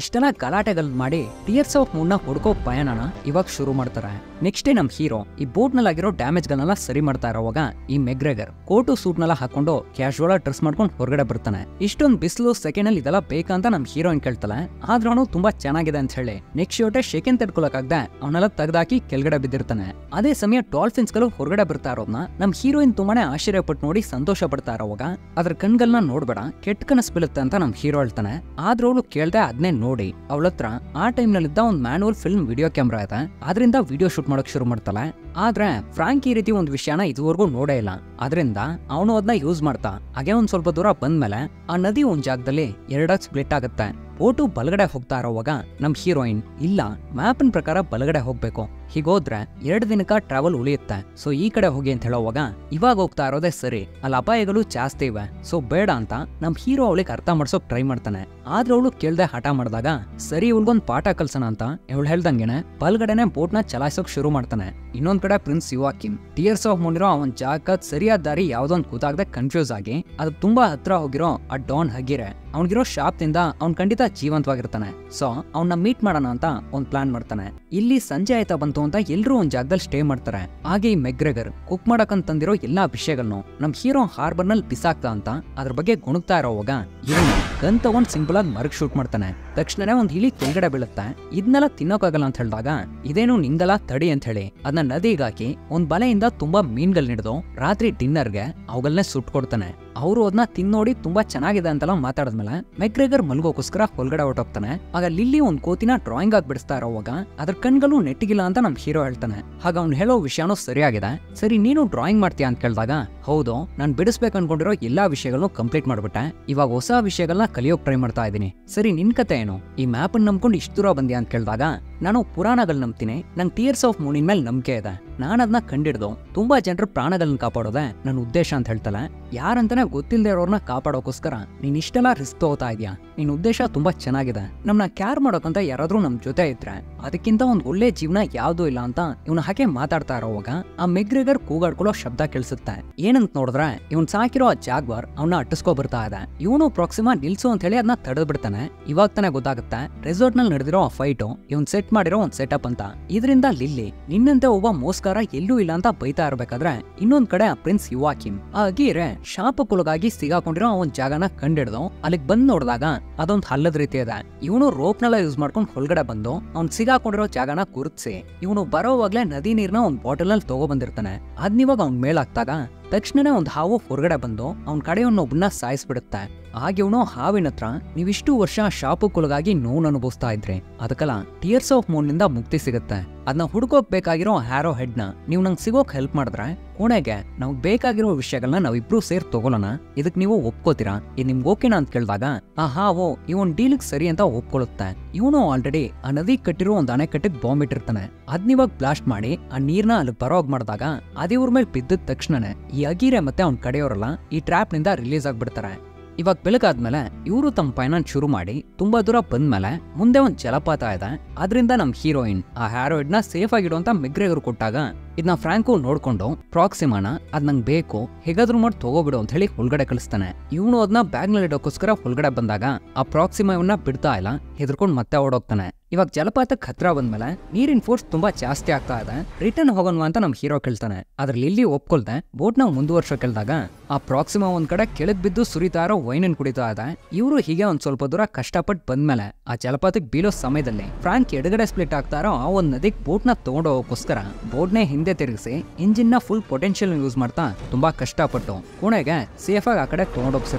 ಇಷ್ಟೆಲ್ಲ ಗಲಾಟೆಗಳು ಮಾಡಿ ಟಿಯರ್ಸ್ ಆಫ್ ಮೂನ್ನ ಹುಡ್ಕೋ ಪಯಣನ ಇವಾಗ ಶುರು ಮಾಡ್ತಾರೆ. ನೆಕ್ಸ್ಟ್ ಡೇ ನಮ್ ಹೀರೋ ಈ ಬೋಟ್ ನಲ್ಲಾಗಿರೋ ಡ್ಯಾಮೇಜ್ ಸರಿ ಮಾಡ್ತಾ ಇರೋವಾಗ ಈ ಮೆಗ್ರೆಗರ್ ಕೋಟು ಸೂಟ್ ನೆಲ್ಲ ಹಾಕೊಂಡು ಕ್ಯಾಶುವಲ್ ಡ್ರೆಸ್ ಮಾಡ್ಕೊಂಡು ಹೊರಗಡೆ ಬರ್ತಾನೆ. ಇಷ್ಟೊಂದು ಬಿಸಿಲು ಸೆಕೆಂಡ್ ಅಲ್ಲಿ ಇದೆಲ್ಲ ಬೇಕಂತ ನಮ್ ಹೀರೋಯಿನ್ ಕೇಳ್ತಾಳೆ. ಆದ್ರೂ ತುಂಬಾ ಚೆನ್ನಾಗಿದೆ ಅಂತ ಹೇಳಿ ನೆಕ್ಸ್ಟ್ ಶೋಟೆ ಶೆಕೆನ್ ತಡ್ಕೊಳಕಾಗ್ದೆ ಅವನೆಲ್ಲ ತೆಗ್ದಾಕಿ ಕೆಳಗಡೆ ಬಿದ್ದಿರ್ತಾನೆ. ಅದೇ ಸಮಯ ಡಾಲ್ಫಿನ್ಸ್ಗಳು ಹೊರಗಡೆ ಬರ್ತಾ ಇರೋದ್ನ ನಮ್ ಹೀರೋಯಿನ್ ತುಂಬಾನೇ ಆಶ್ಚರ್ಯ ಪಟ್ಟು ನೋಡಿ ಸಂತೋಷ ಪಡ್ತಾ ಇರೋವಾಗ ಅದ್ರ ಕಣ್ಗಳನ್ನ ನೋಡ್ಬೇಡ, ಕೆಟ್ಟ ಕನಸು ಬೀಳುತ್ತೆ ಅಂತ ನಮ್ ಹೀರೋ ಹೇಳ್ತಾನೆ. ಆದ್ರೂ ಅವಳು ಕೇಳ್ದೆ ಅದನ್ನೇ ನೋಡಿ. ಅವಳತ್ರ ಆ ಟೈಮ್ ನಲ್ಲಿದ್ದ ಒಂದು ಮ್ಯಾನುವಲ್ ಫಿಲ್ಮ್ ವಿಡಿಯೋ ಕ್ಯಾಮ್ರಾ ಇದೆ. ಅದರಿಂದ ವಿಡಿಯೋ ಶೂಟ್ ಮಾಡಕ್ ಶುರು ಮಾಡ್ತಾಳೆ. ಆದ್ರೆ ಫ್ರಾಂಕ್ ಈ ರೀತಿ ಒಂದು ವಿಷಯನ ಇದುವರೆಗೂ ನೋಡೇ ಇಲ್ಲ. ಅದರಿಂದ ಅವನು ಅದನ್ನ ಯೂಸ್ ಮಾಡ್ತಾ. ಹಾಗೆ ಒಂದ್ ಸ್ವಲ್ಪ ದೂರ ಬಂದ್ಮೇಲೆ ಆ ನದಿ ಒಂದ್ ಜಾಗದಲ್ಲಿ ಎರಡ ಸ್ಪ್ಲಿಟ್ ಆಗುತ್ತೆ. ಓಟು ಬಲಗಡೆ ಹೋಗ್ತಾ ಇರೋವಾಗ ನಮ್ ಹೀರೋಯಿನ್ ಇಲ್ಲ ಮ್ಯಾಪ್ನ ಪ್ರಕಾರ ಬಲಗಡೆ ಹೋಗ್ಬೇಕು. ಹೀಗೋದ್ರೆ ಎರಡು ದಿನಕ್ಕ ಟ್ರಾವೆಲ್ ಉಳಿಯುತ್ತೆ. ಸೊ ಈ ಕಡೆ ಹೋಗಿ ಅಂತ ಹೇಳೋವಾಗ ಇವಾಗ ಹೋಗ್ತಾ ಇರೋದೇ ಸರಿ, ಅಲ್ಲಿ ಅಪಾಯಗಳು ಜಾಸ್ತಿ ಇವೆ. ಸೊ ಬೇಡ ಅಂತ ನಮ್ ಹೀರೋ ಅವಳಿಗೆ ಅರ್ಥ ಮಾಡ್ಸೋಕ್ ಟ್ರೈ ಮಾಡ್ತಾನೆ. ಆದ್ರೆ ಅವಳು ಕೇಳ್ದೆ ಹಠ ಮಾಡಿದಾಗ ಸರಿ, ಇವಳ್ಗೊಂದ್ ಪಾಠ ಕಲ್ಸೋಣ ಅಂತ ಇವಳು ಹೇಳ್ದಂಗೆನೆ ಬೋಟ್ ಬೋಟ್ನ ಚಲಾಯಿಸೋಕ್ ಶುರು ಮಾಡ್ತಾನೆ. ಇನ್ನೊಂದ್ ಕಡೆ ಪ್ರಿನ್ಸ್ ಯುವಾಕಿಮ್ ಟಿಯರ್ಸ್ ಆಫ್ ಮುಂದಿರೋ ಅವನ್ ಜಾಗದ್ ಸರಿಯಾದ ದಾರಿ ಯಾವ್ದೊಂದ್ ಕೂತಾಗದೆ ಕನ್ಫ್ಯೂಸ್ ಆಗಿ ಅದು ತುಂಬಾ ಹತ್ರ ಹೋಗಿರೋ ಆ ಡಾನ್ ಹಗಿರೆ. ಅವ್ನಿಗಿರೋ ಶಾಪ್ದಿಂದ ಅವ್ನ್ ಖಂಡಿತ ಜೀವಂತವಾಗಿರ್ತಾನೆ. ಸೊ ಅವನ್ನ ಮೀಟ್ ಮಾಡೋಣ ಅಂತ ಒಂದ್ ಪ್ಲಾನ್ ಮಾಡ್ತಾನೆ. ಇಲ್ಲಿ ಸಂಜೆ ಆಯ್ತಾ ಬಂತು? ಅಂತ ಎಲ್ಲರೂ ಒಂದ್ ಜಾಗದಲ್ಲಿ ಸ್ಟೇ ಮಾಡ್ತಾರೆ. ಹಾಗೆ ಈ ಮೆಗ್ರೆಗರ್ ಕುಕ್ ತಂದಿರೋ ಎಲ್ಲಾ ವಿಷಯಗಳನ್ನು ನಮ್ ಹೀರೋ ಹಾರ್ಬರ್ನಲ್ಲಿ ಬಿಸಾಕ್ತಾ ಅಂತ ಅದ್ರ ಬಗ್ಗೆ ಗುಣಗ್ತಾ ಇರೋವಾಗ ಇವನು ಗನ್ ತಗೊಂಡ್ ಸಿಂಪಲ್ ಆಗಿ ಮರಗ್ ಶೂಟ್ ಮಾಡ್ತಾನೆ. ತಕ್ಷಣನೇ ಒಂದ್ ಇಲಿ ಕೆಳಗಡೆ ಬೀಳುತ್ತೆ. ಇದನ್ನೆಲ್ಲ ತಿನ್ನೋಕಾಗಲ್ಲ ಅಂತ ಹೇಳಿದಾಗ ಇದೇನು ನಿಂಗಲ್ಲ ತಡಿ ಅಂತ ಹೇಳಿ ಅದನ್ನ ನದಿಗಾಕಿ ಒಂದ್ ಬಲೆಯಿಂದ ತುಂಬಾ ಮೀನ್ಗಳ್ ಹಿಡಿದು ರಾತ್ರಿ ಡಿನ್ನರ್ಗೆ ಅವುಗಳನ್ನೇ ಸುಟ್ಕೊಡ್ತಾನೆ. ಅವರು ಅದನ್ನ ತಿನ್ನೋಡಿ ತುಂಬಾ ಚೆನ್ನಾಗಿದೆ ಅಂತೆಲ್ಲ ಮಾತಾಡಿದ್ಮೇಲೆ ಮೆಗ್ರೆಗರ್ ಮಲ್ಗೋಕೋಸ್ಕರ ಹೊರಗಡೆ ಹೊರಟೋಗ್ತಾನೆ. ಆಗ ಲಿಲ್ಲಿ ಒಂದ್ ಕೋತಿನ ಡ್ರಾಯಿಂಗ್ ಆಗಿ ಬಿಡಿಸ್ತಾ ಇರೋವಾಗ ಅದ್ರ ಕಣ್ಗಳು ನೆಟ್ಟಿಗಿಲ್ಲ ಅಂತ ನಮ್ ಹೀರೋ ಹೇಳ್ತಾನೆ. ಹಾಗ ಅವ್ನು ಹೇಳೋ ವಿಷಯನೂ ಸರಿಯಾಗಿದೆ. ಸರಿ, ನೀನು ಡ್ರಾಯಿಂಗ್ ಮಾಡ್ತೀಯ ಅಂತ ಕೇಳಿದಾಗ, ಹೌದು, ನಾನು ಬಿಡಿಸ್ಬೇಕು ಅನ್ಕೊಂಡಿರೋ ಎಲ್ಲಾ ವಿಷಯಗಳನ್ನು ಕಂಪ್ಲೀಟ್ ಮಾಡ್ಬಿಟ್ಟೆ. ಇವಾಗ ಹೊಸ ವಿಷಯಗಳನ್ನ ಕಲಿಯೋಕ್ ಟ್ರೈ ಮಾಡ್ತಾ ಇದ್ದೀನಿ ಸರಿ, ನಿನ್ ಕತೆ ಏನು? ಈ ಮ್ಯಾಪ್ ನಂಬ್ಕೊಂಡು ಇಷ್ಟು ದೂರ ಬಂದ್ಯಾ ಅಂತ ಕೇಳಿದಾಗ ನಾನು ಪುರಾಣಗಳು ನಂಬ್ತೀನಿ. ನಂಗೆ ಟಿಯರ್ಸ್ ಆಫ್ ಮೂನಿನ ಮೇಲೆ ನಂಬಿಕೆ ಇದೆ. ನಾನು ಅದನ್ನ ಕಂಡಿಡ್ದು. ತುಂಬಾ ಜನರು ಪ್ರಾಣಗಳನ್ನ ಕಾಪಾಡೋದೆ ನನ್ನ ಉದ್ದೇಶ ಅಂತ ಹೇಳ್ತಾಳೆ ಯಾರಂತಾನೆ ಗೊತ್ತಿಲ್ಲದೆ ಇರೋರ್ನ ಕಾಪಾಡೋಕೋಸ್ಕರ ನೀನ್ ಇಷ್ಟೆಲ್ಲ ರಿಸ್ಕ್ ತಗೋತಾ ಇದೀಯಾ? ನಿನ್ ಉದ್ದೇಶ ತುಂಬಾ ಚೆನ್ನಾಗಿದೆ. ನಮ್ನ ಕ್ಯಾರ್ ಮಾಡೋಕಂತ ಯಾರಾದ್ರೂ ನಮ್ ಜೊತೆ ಇದ್ರೆ ಅದಕ್ಕಿಂತ ಒಂದು ಒಳ್ಳೆ ಜೀವನ ಯಾವ್ದು ಇಲ್ಲ ಅಂತ ಇವನು ಹಾಗೆ ಮಾತಾಡ್ತಾ ಇರೋವಾಗ ಆ ಮೆಗ್ರೆಗರ್ ಕೂಗಾಡ್ಕೊಳ್ಳೋ ಶಬ್ದ ಕೇಳಿಸುತ್ತೆ. ಏನಂತ ನೋಡಿದ್ರೆ ಇವನ್ ಸಾಕಿರೋ ಆ ಜಾಗ್ವಾರ್ ಅವನ್ನ ಅಟ್ಟಿಸ್ಕೊ ಬರ್ತಾ ಇದೆ. ಇವನು ಪ್ರಾಕ್ಸಿಮಾ ನಿಲ್ಸು ಅಂತ ಹೇಳಿ ಅದನ್ನ ತಡೆದು ಬಿಡ್ತಾನೆ. ಇವಾಗ ತಾನೇ ಗೊತ್ತಾಗುತ್ತೆ ರೆಸಾರ್ಟ್ನಲ್ಲಿ ನಡೆದಿರೋ ಆ ಫೈಟು ಇವನ್ ಸೆಟ್ ಮಾಡಿರೋ ಒಂದ್ ಸೆಟಪ್ ಅಂತ. ಇದರಿಂದ ಲಿಲ್ಲಿ ನಿನ್ನಂತೆ ಒಬ್ಬ ಮೋಸ್ಕಾರ ಎಲ್ಲೂ ಇಲ್ಲ ಅಂತ ಬೈತಾ ಇರ್ಬೇಕಾದ್ರೆ ಇನ್ನೊಂದ್ ಕಡೆ ಆ ಪ್ರಿನ್ಸ್ ಯುವಾಕಿಮ್ ಆ ಅಗೀರೆ ಶಾಪಕ್ಕೊಳಗಾಗಿ ಸಿಗಾಕೊಂಡಿರೋ ಒಂದ್ ಜಾಗನ ಕಂಡಿಡ್ದು ಅಲ್ಲಿಗೆ ಬಂದ್ ನೋಡಿದಾಗ ಅದೊಂದ್ ಹಲ್ಲದ ರೀತಿ ಇದೆ ಇವನು ರೋಪ್ನೆಲ್ಲ ಯೂಸ್ ಮಾಡ್ಕೊಂಡು ಹೊರಗಡೆ ಬಂದು ಅವ್ನ್ ಸಿಗಾಕೊಂಡಿರೋ ಜಾಗನ ಗುರುತಿಸಿ, ಇವನು ಬರೋವಾಗ್ಲೇ ನದಿ ನೀರ್ನ ಒಂದ್ ಬಾಟಲ್ನಲ್ಲಿ ತಗೊಬಂದಿರ್ತಾನೆ ಅದ್ನಿವಾಗ ಅವ್ನ್ ಮೇಲಾಕ್ತಾಗ ತಕ್ಷಣನೇ ಒಂದ್ ಹಾವು ಹೊರಗಡೆ ಬಂದು ಅವನ ಕಡೆಯವನ್ನೊಬ್ಬನ ಸಾಯಿಸ್ಬಿಡುತ್ತೆ. ಹಾಗೆ ಇವನು ಹಾವಿನ ಹತ್ರ ನೀವಿಷ್ಟು ವರ್ಷ ಶಾಪಕ್ಕೊಳಗಾಗಿ ನೋವು ಅನುಭವಿಸ್ತಾ ಇದ್ರಿ. ಅದಕ್ಕೆಲ್ಲ ಟಿಯರ್ಸ್ ಆಫ್ ಮೂನ್ನಿಂದ ಮುಕ್ತಿ ಸಿಗುತ್ತೆ. ಅದನ್ನ ಹುಡುಕೋಕ್ ಬೇಕಾಗಿರೋ ಹ್ಯಾರೋ ಹೆಡ್ನ ನೀವು ನಂಗೆ ಸಿಗೋಕ್ ಹೆಲ್ಪ್ ಮಾಡಿದ್ರೆ ಕೊನೆಗೆ ನಮ್ಗೆ ಬೇಕಾಗಿರೋ ವಿಷಯಗಳನ್ನ ನಾವಿಬ್ರು ಸೇರ್ ತಗೊಳ್ಳೋಣ. ಇದಕ್ ನೀವು ಒಪ್ಕೋತೀರಾ? ಇದು ನಿಮ್ಗೆ ಓಕೆನಾ ಅಂತ ಕೇಳಿದಾಗ, ಆ ಹಾವು ಇವನ್ ಡೀಲಿಗ್ ಸರಿ ಅಂತ ಒಪ್ಕೊಳ್ಳುತ್ತೆ. ಇವನು ಆಲ್ರೆಡಿ ಆ ನದಿ ಕಟ್ಟಿರೋ ಒಂದ್ ಅಣೆಕಟ್ಟಿಗೆ ಬಾಂಬ್ ಇಟ್ಟಿರ್ತಾನೆ. ಅದ್ನಿವಾಗ ಬ್ಲಾಸ್ಟ್ ಮಾಡಿ ಆ ನೀರ್ನ ಅಲ್ಲಿ ಬರೋಗ್ ಮಾಡಿದಾಗ ಅದೇ ಮೇಲೆ ಬಿದ್ದ ತಕ್ಷಣನೇ ಅಗೀರೆ ಮತ್ತೆ ಅವ್ನ ಕಡೆಯವರೆಲ್ಲ ಈ ಟ್ರ್ಯಾಪ್ನಿಂದ ರಿಲೀಸ್ ಆಗಿಬಿಡ್ತಾರೆ. ಇವಾಗ ಬೆಳಗಾದ್ಮೇಲೆ ಇವರು ತಮ್ಮ ಪಯಣ ಶುರು ಮಾಡಿ ತುಂಬಾ ದೂರ ಬಂದ್ಮೇಲೆ ಮುಂದೆ ಒಂದ್ ಜಲಪಾತ ಇದೆ. ಅದರಿಂದ ನಮ್ ಹೀರೋಯಿನ್ ಆ ಹ್ಯಾರೋಯಿಡ್ನ ಸೇಫ್ ಆಗಿಡುವಂತ ಮಿಗ್ರೆಗರು ಕೊಟ್ಟಾಗ ಇದನ್ನ ಫ್ರಾಂಕು ನೋಡ್ಕೊಂಡು ಪ್ರಾಕ್ಸಿಮಾನ ಅದ್ ನಂಗೆ ಬೇಕು, ಹೇಗಾದ್ರೂ ಮಾಡಿ ತಗೋಬಿಡು ಅಂತ ಹೇಳಿ ಒಳಗಡೆ ಕಳಿಸ್ತಾನೆ. ಇವನು ಅದನ್ನ ಬ್ಯಾಗ್ನಲ್ಲಿ ಇಡೋಕೋಸ್ಕರ ಒಳಗಡೆ ಬಂದಾಗ ಆ ಪ್ರಾಕ್ಸಿಮಾ ಇವನ್ನ ಬಿಡ್ತಾ ಇಲ್ಲ, ಹೆದರ್ಕೊಂಡು ಮತ್ತೆ ಓಡೋಗ್ತಾನೆ. ಇವಾಗ ಜಲಪಾತಕ್ಕೆ ಹತ್ರ ಬಂದ್ಮೇಲೆ ನೀರಿನ ಫೋರ್ಸ್ ತುಂಬಾ ಜಾಸ್ತಿ ಆಗ್ತಾ ಇದೆ, ರಿಟರ್ನ್ ಹೋಗೋಣ ಅಂತ ನಮ್ ಹೀರೋ ಕೇಳ್ತಾನೆ. ಅದ್ರಲ್ಲಿ ಇಲ್ಲಿ ಒಪ್ಕೊಳ್ದೆ ಬೋಟ್ನ ಮುಂದುವರ್ಸೋ ಕೇಳಿದಾಗ ಆ ಪ್ರಾಕ್ಸಿಮಾ ಒಂದ್ ಕಡೆ ಕೆಳಗ್ ಬಿದ್ದು ಸುರಿತಾ ಇರೋ ವೈನನ್ ಕುಡಿತಾ ಇದೆ. ಇವರು ಹೀಗೆ ಒಂದ್ ಸ್ವಲ್ಪ ದೂರ ಕಷ್ಟಪಟ್ಟು ಬಂದ್ಮೇಲೆ ಆ ಜಲಪಾತಕ್ಕೆ ಬೀಳೋ ಸಮಯದಲ್ಲಿ ಫ್ರಾಂಕ್ ಎಡಗಡೆ ಸ್ಪ್ಲಿಟ್ ಆಗ್ತಾ ಇರೋ ಆ ಒಂದ್ ನದಿಗೆ ಬೋಟ್ನ ತಗೊಂಡೋಗೋಸ್ಕರ ಬೋಟ್ನೇ ಹಿಂದೆ ತಿರುಗಿಸಿ ಇಂಜಿನ್ನ ಫುಲ್ ಪೊಟೆನ್ಶಿಯಲ್ ಯೂಸ್ ಮಾಡ್ತಾ ತುಂಬಾ ಕಷ್ಟಪಟ್ಟು ಕೊನೆಗೆ ಸೇಫ್ ಆಗಿ ಆ ಕಡೆ ತಗೊಂಡೋಗಿ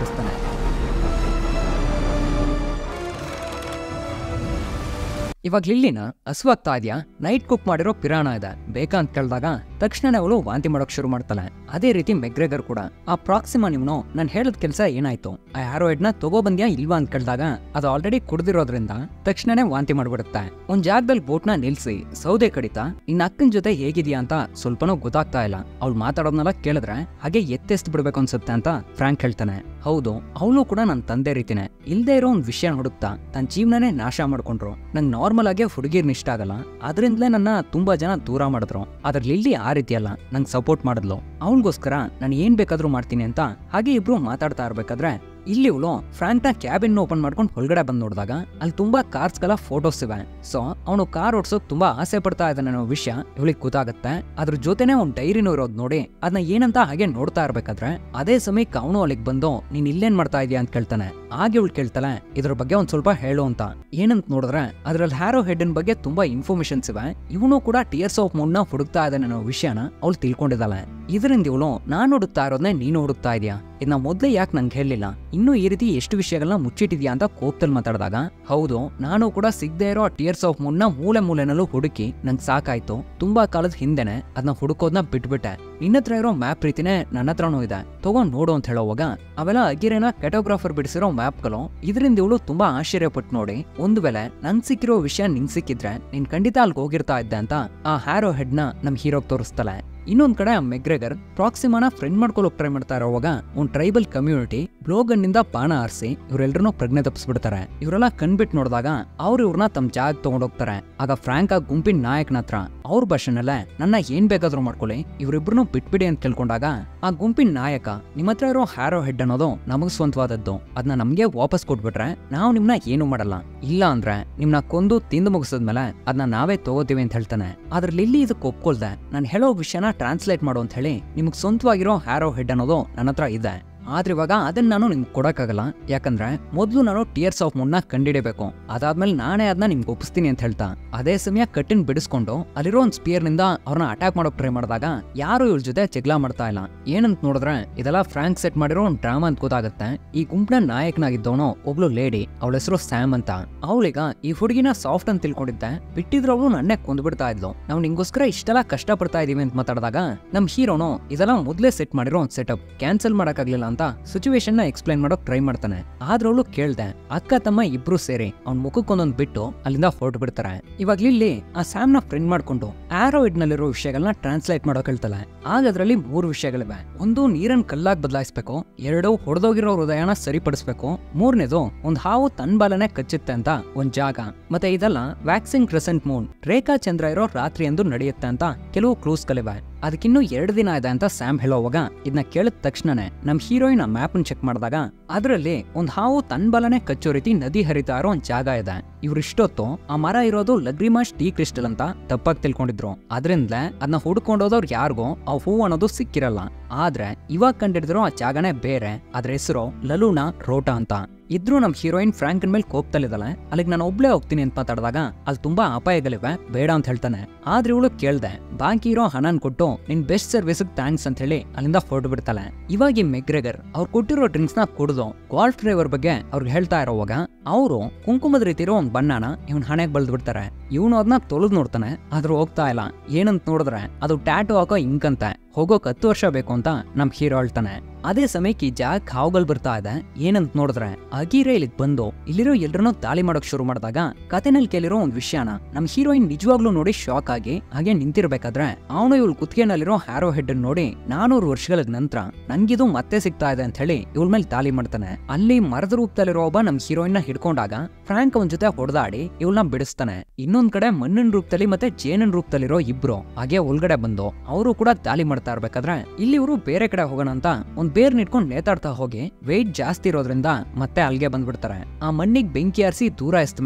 ಇವಾಗ ಲಿಲ್ಲಿನ ಹಸುವಾಗ್ತಾ ಇದೆಯಾ? ನೈಟ್ ಕುಕ್ ಮಾಡಿರೋ ಪಿರಾಣ ಇದೆ. ಬೇಕಾ ಅಂತ ಕೇಳಿದಾಗ ತಕ್ಷಣ ಅವಳು ವಾಂತಿ ಮಾಡೋಕ್ ಶುರು ಮಾಡ್ತಾಳೆ. ಅದೇ ರೀತಿ ಮೆಗ್ರೆಗರ್ ಕೂಡ. ಆ ಪ್ರಾಕ್ಸಿಮಾ ನಿಮ್ನು ನಾನು ಹೇಳದ್ ಕೆಲಸ ಏನಾಯ್ತು? ಆ ಆರೋಯ್ಡ್ನ ತಗೋ ಬಂದ್ಯಾ ಇಲ್ವಾ ಅಂತ ಕೇಳಿದಾಗ ಅದು ಆಲ್ರೆಡಿ ಕುಡ್ದಿರೋದ್ರಿಂದ ತಕ್ಷಣನೇ ವಾಂತಿ ಮಾಡ್ಬಿಡುತ್ತೆ. ಒಂದ್ ಜಾಗದಲ್ಲಿ ಬೋಟ್ನ ನಿಲ್ಸಿ, ಸೌದೆ ಕಡಿತ ನಿನ್ನ ಅಕ್ಕನ ಜೊತೆ ಹೇಗಿದ್ಯಾ ಅಂತ ಸ್ವಲ್ಪನೂ ಗೊತ್ತಾಗ್ತಾ ಇಲ್ಲ. ಅವ್ಳು ಮಾತಾಡೋದ್ನೆಲ್ಲ ಕೇಳಿದ್ರೆ ಹಾಗೆ ಎತ್ತೆಸ್ಟ್ ಬಿಡ್ಬೇಕು ಅನ್ಸುತ್ತೆ ಅಂತ ಫ್ರಾಂಕ್ ಹೇಳ್ತಾನೆ. ಹೌದು, ಅವಳು ಕೂಡ ನನ್ನ ತಂದೆ ರೀತಿನೇ. ಇಲ್ದೇ ಇರೋ ಒಂದ್ ವಿಷಯ ಹುಡುಕ್ತಾ ತನ್ನ ಜೀವನನೇ ನಾಶ ಮಾಡ್ಕೊಂಡ್ರು. ನಂಗೆ ನಾರ್ಮಲ್ ಆಗಿ ಹುಡುಗಿರ್ನ ಇಷ್ಟ ಆಗಲ್ಲ. ಅದರಿಂದಲೇ ನನ್ನ ತುಂಬಾ ಜನ ದೂರ ಮಾಡಿದ್ರು. ಆದ್ರೆ ಲಿಲ್ಲಿ ಆ ರೀತಿ ಅಲ್ಲ. ನಂಗೆ ಸಪೋರ್ಟ್ ಮಾಡಿದ್ಲು. ಅವಳಿಗೋಸ್ಕರ ನಾನು ಏನ್ ಬೇಕಾದ್ರೂ ಮಾಡ್ತೀನಿ ಅಂತ ಹಾಗೆ ಇಬ್ರು ಮಾತಾಡ್ತಾ ಇರ್ಬೇಕಾದ್ರೆ, ಇಲ್ಲಿ ಇವಳು ಫ್ರಾಂಕ್ನ ಕ್ಯಾಬಿನ್ ಓಪನ್ ಮಾಡ್ಕೊಂಡು ಹೊರಗಡೆ ಬಂದ್ ನೋಡಿದಾಗ ಅಲ್ಲಿ ತುಂಬಾ ಕಾರ್ಸ್ಗಳ ಫೋಟೋಸ್ ಇವೆ. ಸೊ ಅವನು ಕಾರ್ ಓಡಿಸೋಕ್ ತುಂಬಾ ಆಸೆ ಪಡ್ತಾ ಇದ್ದಾನೆ ಅನ್ನೋ ವಿಷಯ ಇವಳಿಗೆ ಗೊತ್ತಾಗುತ್ತೆ. ಅದ್ರ ಜೊತೆನೆ ಅವ್ನ್ ಡೈರಿನೂ ಇರೋದ್ ನೋಡಿ ಅದನ್ನ ಏನಂತ ಹಾಗೆ ನೋಡ್ತಾ ಇರ್ಬೇಕಾದ್ರೆ, ಅದೇ ಸಮಯಕ್ಕೆ ಅವನು ಅಲ್ಲಿಗೆ ಬಂದು, ನೀನ್ ಇಲ್ಲೇನ್ ಮಾಡ್ತಾ ಇದೀಯ? ಅಂತ ಕೇಳ್ತಾನೆ. ಆಗ ಇವಳು ಕೇಳ್ತಾಳೆ, ಇದ್ರ ಬಗ್ಗೆ ಒಂದ್ ಸ್ವಲ್ಪ ಹೇಳು ಅಂತ. ಏನಂತ ನೋಡಿದ್ರೆ, ಅದ್ರಲ್ಲಿ ಹ್ಯಾರೋ ಹೆಡ್ ಬಗ್ಗೆ ತುಂಬಾ ಇನ್ಫಾರ್ಮೇಶನ್ಸ್ ಇವೆ. ಇವನು ಕೂಡ ಟಿಯರ್ಸ್ ಆಫ್ ಮೂನ್ನ ಹುಡುಕ್ತಾ ಇದ್ದಾನೆ ಅನ್ನೋ ವಿಷಯನ ಅವಳು ತಿಳ್ಕೊಂಡಿದ್ದಾಳೆ. ಇದರಿಂದ ಇವಳು, ನಾನು ಹುಡುಕ್ತಾ ಇರೋದನ್ನೇ ನೀನು ಹುಡುಕ್ತಾ ಇದೀಯಾ? ಇದನ್ನ ಮೊದ್ಲೇ ಯಾಕೆ ನಂಗೆ ಹೇಳಿಲ್ಲ ಇನ್ನೂ ಈ ರೀತಿ ಎಷ್ಟು ವಿಷಯಗಳನ್ನ ಮುಚ್ಚಿಟ್ಟಿದ್ಯಾ? ಅಂತ ಕೋಪದಲ್ಲಿ ಮಾತಾಡಿದಾಗ, ಹೌದು, ನಾನು ಕೂಡ ಸಿಗದೆ ಇರೋ ಟಿಯರ್ಸ್ ಆಫ್ ಮೂನ್ನ ಮೂಲೆ ಮೂಲೆನಲ್ಲೂ ಹುಡುಕಿ ನಂಗೆ ಸಾಕಾಯ್ತು. ತುಂಬಾ ಕಾಲದ ಹಿಂದೆನೆ ಅದನ್ನ ಹುಡುಕೋದನ್ನ ಬಿಟ್ಬಿಟ್ಟೆ. ನಿನ್ನ ಹತ್ರ ಇರೋ ಮ್ಯಾಪ್ ರೀತಿನೇ ನನ್ನ ಹತ್ರನೂ ಇದೆ. ತಗೊಂಡ್ ನೋಡು ಅಂತ ಹೇಳೋವಾಗ, ಅವೆಲ್ಲ ಅಗಿರೇನ ಕೆಟೋಗ್ರಾಫರ್ ಬಿಡಿಸಿರೋ ಮ್ಯಾಪ್ಗಳು ಇದರಿಂದ ಇವಳು ತುಂಬಾ ಆಶ್ಚರ್ಯಪಟ್ಟು ನೋಡಿ, ಒಂದು ವೇಳೆ ನಂಗ್ ಸಿಕ್ಕಿರೋ ವಿಷಯ ನಿಂಗ್ ಸಿಕ್ಕಿದ್ರೆ ನೀನ್ ಖಂಡಿತ ಅಲ್ಲಿಗೆ ಹೋಗಿರ್ತಾ ಇದ್ದೆ ಅಂತ ಆ ಹ್ಯಾರೋ ಹೆಡ್ನ ನಮ್ ಹೀರೋಗ್ ತೋರಿಸ್ತಾಳೆ. ಇನ್ನೊಂದ್ ಕಡೆ ಮೆಗ್ರೆಗರ್ ಪ್ರಾಕ್ಸಿಮಾನ ಫ್ರೆಂಡ್ ಮಾಡ್ಕೊಳ್ಳೋಕ್ ಟ್ರೈ ಮಾಡ್ತಾ ಇರೋವಾಗ ಒಂದ್ ಟ್ರೈಬಲ್ ಕಮ್ಯುನಿಟಿ ಬ್ಲೋಗನ್ನಿಂದ ಬಾಣ ಆರಿಸಿ ಇವರೆಲ್ಲರೂ ಪ್ರಜ್ಞೆ ತಪ್ಪಿಸ್ಬಿಡ್ತಾರೆ. ಇವರೆಲ್ಲ ಕಣ್ಬಿಟ್ಟು ನೋಡಿದಾಗ ಅವ್ರು ಇವ್ರನ್ನ ತಮ್ಮ ಜಾಗ ತಗೊಂಡೋಗ್ತಾರೆ. ಆಗ ಫ್ರಾಂಕ್ ಆ ಗುಂಪಿನ ನಾಯಕನ ಹತ್ರ ಅವ್ರ ಭಾಷೆನಲ್ಲೇ ನನ್ನ ಏನ್ ಬೇಕಾದ್ರೂ ಮಾಡ್ಕೊಳ್ಳಿ ಇವರಿಬ್ರು ಬಿಟ್ಬಿಡಿ ಅಂತ ಕೇಳ್ಕೊಂಡಾಗ ಆ ಗುಂಪಿನ ನಾಯಕ ನಿಮ್ಮ ಹತ್ರ ಇರೋ ಹ್ಯಾರೋ ಹೆಡ್ ಅನ್ನೋದು ನಮಗ್ ಸ್ವಂತವಾದದ್ದು. ಅದನ್ನ ನಮ್ಗೆ ವಾಪಸ್ ಕೊಟ್ಬಿಟ್ರೆ ನಾವು ನಿಮ್ನ ಏನು ಮಾಡಲ್ಲ. ಇಲ್ಲ ಅಂದ್ರೆ ನಿಮ್ನ ಕೊಂದು ತಿಂದು ಮುಗಿಸಿದ್ಮೇಲೆ ಅದನ್ನ ನಾವೇ ತಗೋತೀವಿ ಅಂತ ಹೇಳ್ತಾನೆ. ಆದ್ರೆ ಲಿಲ್ಲಿ ಇದಕ್ಕೆ ಒಪ್ಕೊಳ್ದೆ, ನಾನು ಹೇಳೋ ವಿಷಯನ ಟ್ರಾನ್ಸ್ಲೇಟ್ ಮಾಡು ಅಂತ ಹೇಳಿ ನಿಮ್ಗೆ ಸ್ವಂತವಾಗಿರೋ ಹ್ಯಾರೋ ಹೆಡ್ ಅನ್ನೋದು ನನ್ನ ಹತ್ರ ಇದೆ. ಆದ್ರೆ ಇವಾಗ ಅದನ್ನ ನಾನು ನಿಮ್ಗೆ ಕೊಡಕ್ಕಾಗಲ್ಲ. ಯಾಕಂದ್ರೆ ಮೊದಲು ನಾನು ಟಿಯರ್ಸ್ ಆಫ್ ಮುನ್ನ ಕಂಡಿಡಬೇಕು. ಅದಾದ್ಮೇಲೆ ನಾನೇ ಅದನ್ನ ನಿಮ್ಗೆ ಒಪ್ಪಿಸ್ತೀನಿ ಅಂತ ಹೇಳ್ತಾ. ಅದೇ ಸಮಯ ಕಟ್ಟಿನ ಬಿಡಿಸ್ಕೊಂಡು ಅಲ್ಲಿರೋ ಒಂದು ಸ್ಪಿಯರ್ನಿಂದ ಅವ್ರನ್ನ ಅಟ್ಯಾಕ್ ಮಾಡೋಕ್ ಟ್ರೈ ಮಾಡಿದಾಗ ಯಾರು ಇವ್ರ ಜೊತೆ ಜಗಳ ಮಾಡ್ತಾ ಇಲ್ಲ. ಏನಂತ ನೋಡಿದ್ರೆ ಇದೆಲ್ಲ ಫ್ರಾಂಕ್ ಸೆಟ್ ಮಾಡಿರೋ ಒಂದು ಡ್ರಾಮಾ ಅಂತ ಗೊತ್ತಾಗುತ್ತೆ. ಈ ಗುಂಪಿನ ನಾಯಕನಾಗಿದ್ದವನು ಒಬ್ಳು ಲೇಡಿ ಅವಳ ಹೆಸರು ಸ್ಯಾಮ್ ಅಂತ. ಅವಳೀಗ ಈ ಹುಡುಗಿನ ಸಾಫ್ಟ್ ಅಂತ ತಿಳ್ಕೊಂಡಿದ್ದೆ. ಬಿಟ್ಟಿದ್ರು ಅವಳು ನನ್ನೇ ಕೊಂದ್ಬಿಡ್ತಾ ಇದ್ಲು. ನಾವು ನಿಂಗೋಸ್ಕರ ಇಷ್ಟೆಲ್ಲ ಕಷ್ಟ ಪಡ್ತಾ ಇದೀವಿ ಅಂತ ಮಾತಾಡಿದಾಗ ನಮ್ ಹೀರೋನು ಇದೆಲ್ಲ ಮೊದಲೇ ಸೆಟ್ ಮಾಡಿರೋ ಒಂದು ಸೆಟಪ್ ಕ್ಯಾನ್ಸಲ್ ಮಾಡಕ್ಕಾಗ್ಲಿಲ್ಲ ಅಂತ ಸಿಚುವೇಶನ್ನ ಎಕ್ಸ್ಪ್ಲೈನ್ ಮಾಡೋಕ್ ಟ್ರೈ ಮಾಡ್ತಾನೆ. ಆದ್ರೆ ಕೇಳ್ದೆ, ಅಕ್ಕ, ತಮ್ಮ ಇಬ್ರು ಸೇರಿ ಅವ್ನ ಮುಖಕ್ಕೊಂದೊಂದು ಬಿಟ್ಟು ಅಲ್ಲಿಂದ ಹೊರಟು ಬಿಡ್ತಾರೆ. ಇವಾಗ ಇಲ್ಲಿ ಆ ಸ್ಯಾಮ್ನ ಫ್ರೆಂಡ್ ಮಾಡ್ಕೊಂಡು ಆರೋಯಿಡ್ ನಲ್ಲಿರೋ ವಿಷಯಗಳನ್ನ ಟ್ರಾನ್ಸ್ಲೇಟ್ ಮಾಡೋಕ್ ಹೇಳ್ತಾಳೆ. ಆಗ ಅದ್ರಲ್ಲಿ ಮೂರು ವಿಷಯಗಳಿವೆ. ಒಂದು, ನೀರನ್ ಕಲ್ಲಾಗ್ ಬದಲಾಯಿಸಬೇಕು. ಎರಡು, ಹೊಡೆದೋಗಿರೋ ಹೃದಯನ ಸರಿಪಡಿಸ್ಬೇಕು. ಮೂರನೇದು, ಒಂದ್ ಹಾವು ತನ್ ಬಾಲನೆ ಕಚ್ಚುತ್ತೆ ಅಂತ ಒಂದ್ ಜಾಗ. ಮತ್ತೆ ಇದೆಲ್ಲ ವ್ಯಾಕ್ಸಿನ್ ಕ್ರೆಸೆಂಟ್ ಮೂನ್ ರೇಖಾ ಚಂದ್ರ ಇರೋ ರಾತ್ರಿ ಎಂದು ನಡೆಯುತ್ತೆ ಅಂತ ಕೆಲವು ಕ್ಲೂಸ್ಗಳಿವೆ ಅದಕ್ಕಿನ್ನೂ ಎರಡು ದಿನ ಇದೆ ಅಂತ ಸ್ಯಾಮ್ ಹೇಳೋವಾಗ ಇದನ್ನ ಕೇಳಿದ ತಕ್ಷಣನೇ ನಮ್ಮ ಹೀರೋಯಿನ್ ಆ ಚೆಕ್ ಮಾಡಿದಾಗ ಅದರಲ್ಲಿ ಒಂದು ಹಾವು ತನ್ ಬಲನೆ ಕಚ್ಚೋ ರೀತಿ ನದಿ ಹರಿತಾ ಇರೋ ಒಂದ್ ಜಾಗ ಇದೆ. ಇವ್ರಿಷ್ಟೊತ್ತು ಆ ಮರ ಇರೋದು ಲಗ್ರಿಮಾಶ್ ಟೀ ಕ್ರಿಸ್ಟಲ್ ಅಂತ ತಪ್ಪಾಗಿ ತಿಳ್ಕೊಂಡಿದ್ರು. ಅದರಿಂದಲೇ ಅದನ್ನ ಹುಡ್ಕೊಂಡೋದವ್ರು ಯಾರಿಗೂ ಆ ಹೂ ಅನ್ನೋದು ಸಿಕ್ಕಿರಲ್ಲ. ಆದ್ರೆ ಇವಾಗ ಕಂಡಿಡಿದ್ರು ಆ ಜಾಗನೇ ಬೇರೆ. ಅದ್ರ ಹೆಸರು ಲಲೂನಾ ರೋಟಾ ಅಂತ. ಇದ್ರೂ ನಮ್ಮ ಹೀರೋಯಿನ್ ಫ್ರಾಂಕನ್ ಮೇಲೆ ಕೋಪ್ತಲ್ಲಿದ್ದಾಳೆ ಅಲ್ಲಿಗೆ ನಾನು ಒಬ್ಳೇ ಹೋಗ್ತೀನಿ ಅಂತ ಮಾತಾಡಿದಾಗ ಅಲ್ಲಿ ತುಂಬಾ ಅಪಾಯಗಳಿವೆ, ಬೇಡ ಅಂತ ಹೇಳ್ತಾನೆ. ಆದ್ರೆ ಇವಳು ಕೇಳ್ದೆ, ಬಾಕಿ ಇರೋ ಹಣನ್ ಕೊಟ್ಟು ನಿನ್ ಬೆಸ್ಟ್ ಸರ್ವಿಸ್ ಥ್ಯಾಂಕ್ಸ್ ಅಂತ ಹೇಳಿ ಅಲ್ಲಿಂದ ಹೊರಟು ಬಿಡ್ತಾಳೆ. ಇವಾಗ ಮೆಗ್ರೆಗರ್ ಅವ್ರು ಕೊಟ್ಟಿರೋ ಡ್ರಿಂಕ್ಸ್ನ ಕುಡಿದು ಗಾಲ್ಫ್ ಡ್ರೈವರ್ ಬಗ್ಗೆ ಅವ್ರಿಗೆ ಹೇಳ್ತಾ ಇರೋವಾಗ ಅವರು ಕುಂಕುಮದ ರೀತಿ ಇರೋ ಒಂದ್ ಬಣ್ಣನ ಇವನ್ ಹಣೆಗೆ ಬಳ್ದು ಬಿಡ್ತಾರೆ ಇವನು ಅದನ್ನ ತೊಳೆದು ನೋಡ್ತಾನೆ, ಆದ್ರೂ ಹೋಗ್ತಾ ಇಲ್ಲ. ಏನಂತ ನೋಡಿದ್ರೆ ಅದು ಟ್ಯಾಟು ಹಾಕೋ ಇಂಕಂತೆ ಹೋಗೋಕ್ ಹತ್ತು ವರ್ಷ ಬೇಕು ಅಂತ ನಮ್ ಹೀರೋ ಹೇಳ್ತಾನೆ. ಅದೇ ಸಮಯಕ್ಕೆ ಜಾಗ ಹಾವುಗಳು ಬರ್ತಾ ಇದೆ. ಏನಂತ ನೋಡಿದ್ರೆ, ಅಗೀರ ಇಲ್ಲಿಗೆ ಬಂದು ಇಲ್ಲಿರೋ ಎಲ್ರನ್ನೂ ದಾಳಿ ಮಾಡೋಕ್ ಶುರು ಮಾಡಿದಾಗ ಕತೆನಲ್ಲಿ ಕೇಳಿರೋ ಒಂದ್ ವಿಷಯನ ನಮ್ ಹೀರೋಯಿನ್ ನಿಜವಾಗ್ಲೂ ನೋಡಿ ಶಾಕ್ ಆಗಿ ಹಾಗೆ ನಿಂತಿರ್ಬೇಕಾದ್ರೆ ಅವನು ಇವಳು ಕುತ್ತಿಗೆನಲ್ಲಿರೋ ಹ್ಯಾರೋ ಹೆಡ್ ನೋಡಿ ನಾನೂರು ವರ್ಷಗಳ ನಂತರ ನಂಗಿದು ಮತ್ತೆ ಸಿಗ್ತಾ ಇದೆ ಅಂತ ಹೇಳಿ ಇವಳ ಮೇಲೆ ದಾಳಿ ಮಾಡ್ತಾನೆ. ಅಲ್ಲಿ ಮರದ ರೂಪದಲ್ಲಿರೋ ಒಬ್ಬ ನಮ್ ಹೀರೋಯಿನ್ನ ಹಿಡ್ಕೊಂಡಾಗ ಫ್ರಾಂಕ್ ಅವನ ಜೊತೆ ಹೊಡೆದಾಡಿ ಇವಳನ್ನ ಬಿಡಿಸ್ತಾನೆ. ಇನ್ನೊಂದ್ ಕಡೆ ಮಣ್ಣಿನ ರೂಪದಲ್ಲಿ ಮತ್ತೆ ಜೇನಿನ ರೂಪದಲ್ಲಿರೋ ಇಬ್ರು ಹಾಗೆ ಒಳಗಡೆ ಬಂದು ಅವರು ಕೂಡ ದಾಳಿ ಮಾಡ್ತಾ ಇರ್ಬೇಕಾದ್ರೆ ಇಲ್ಲಿ ಇವರು ಬೇರೆ ಕಡೆ ಹೋಗೋಣ ಅಂತ ಒಂದ್ ಬೇರ್ ನಿಟ್ಕೊಂಡು ನೇತಾಡ್ತಾ ಹೋಗಿ ವೆಯ್ಟ್ ಜಾಸ್ತಿ ಇರೋದ್ರಿಂದ ಮತ್ತೆ ಅಲ್ಗೆ ಬಂದ್ಬಿಡ್ತಾರೆ. ಆ ಮಣ್ಣಿಗೆ ಬೆಂಕಿ ಆರಿಸಿ ದೂರ ಎಸ್ದ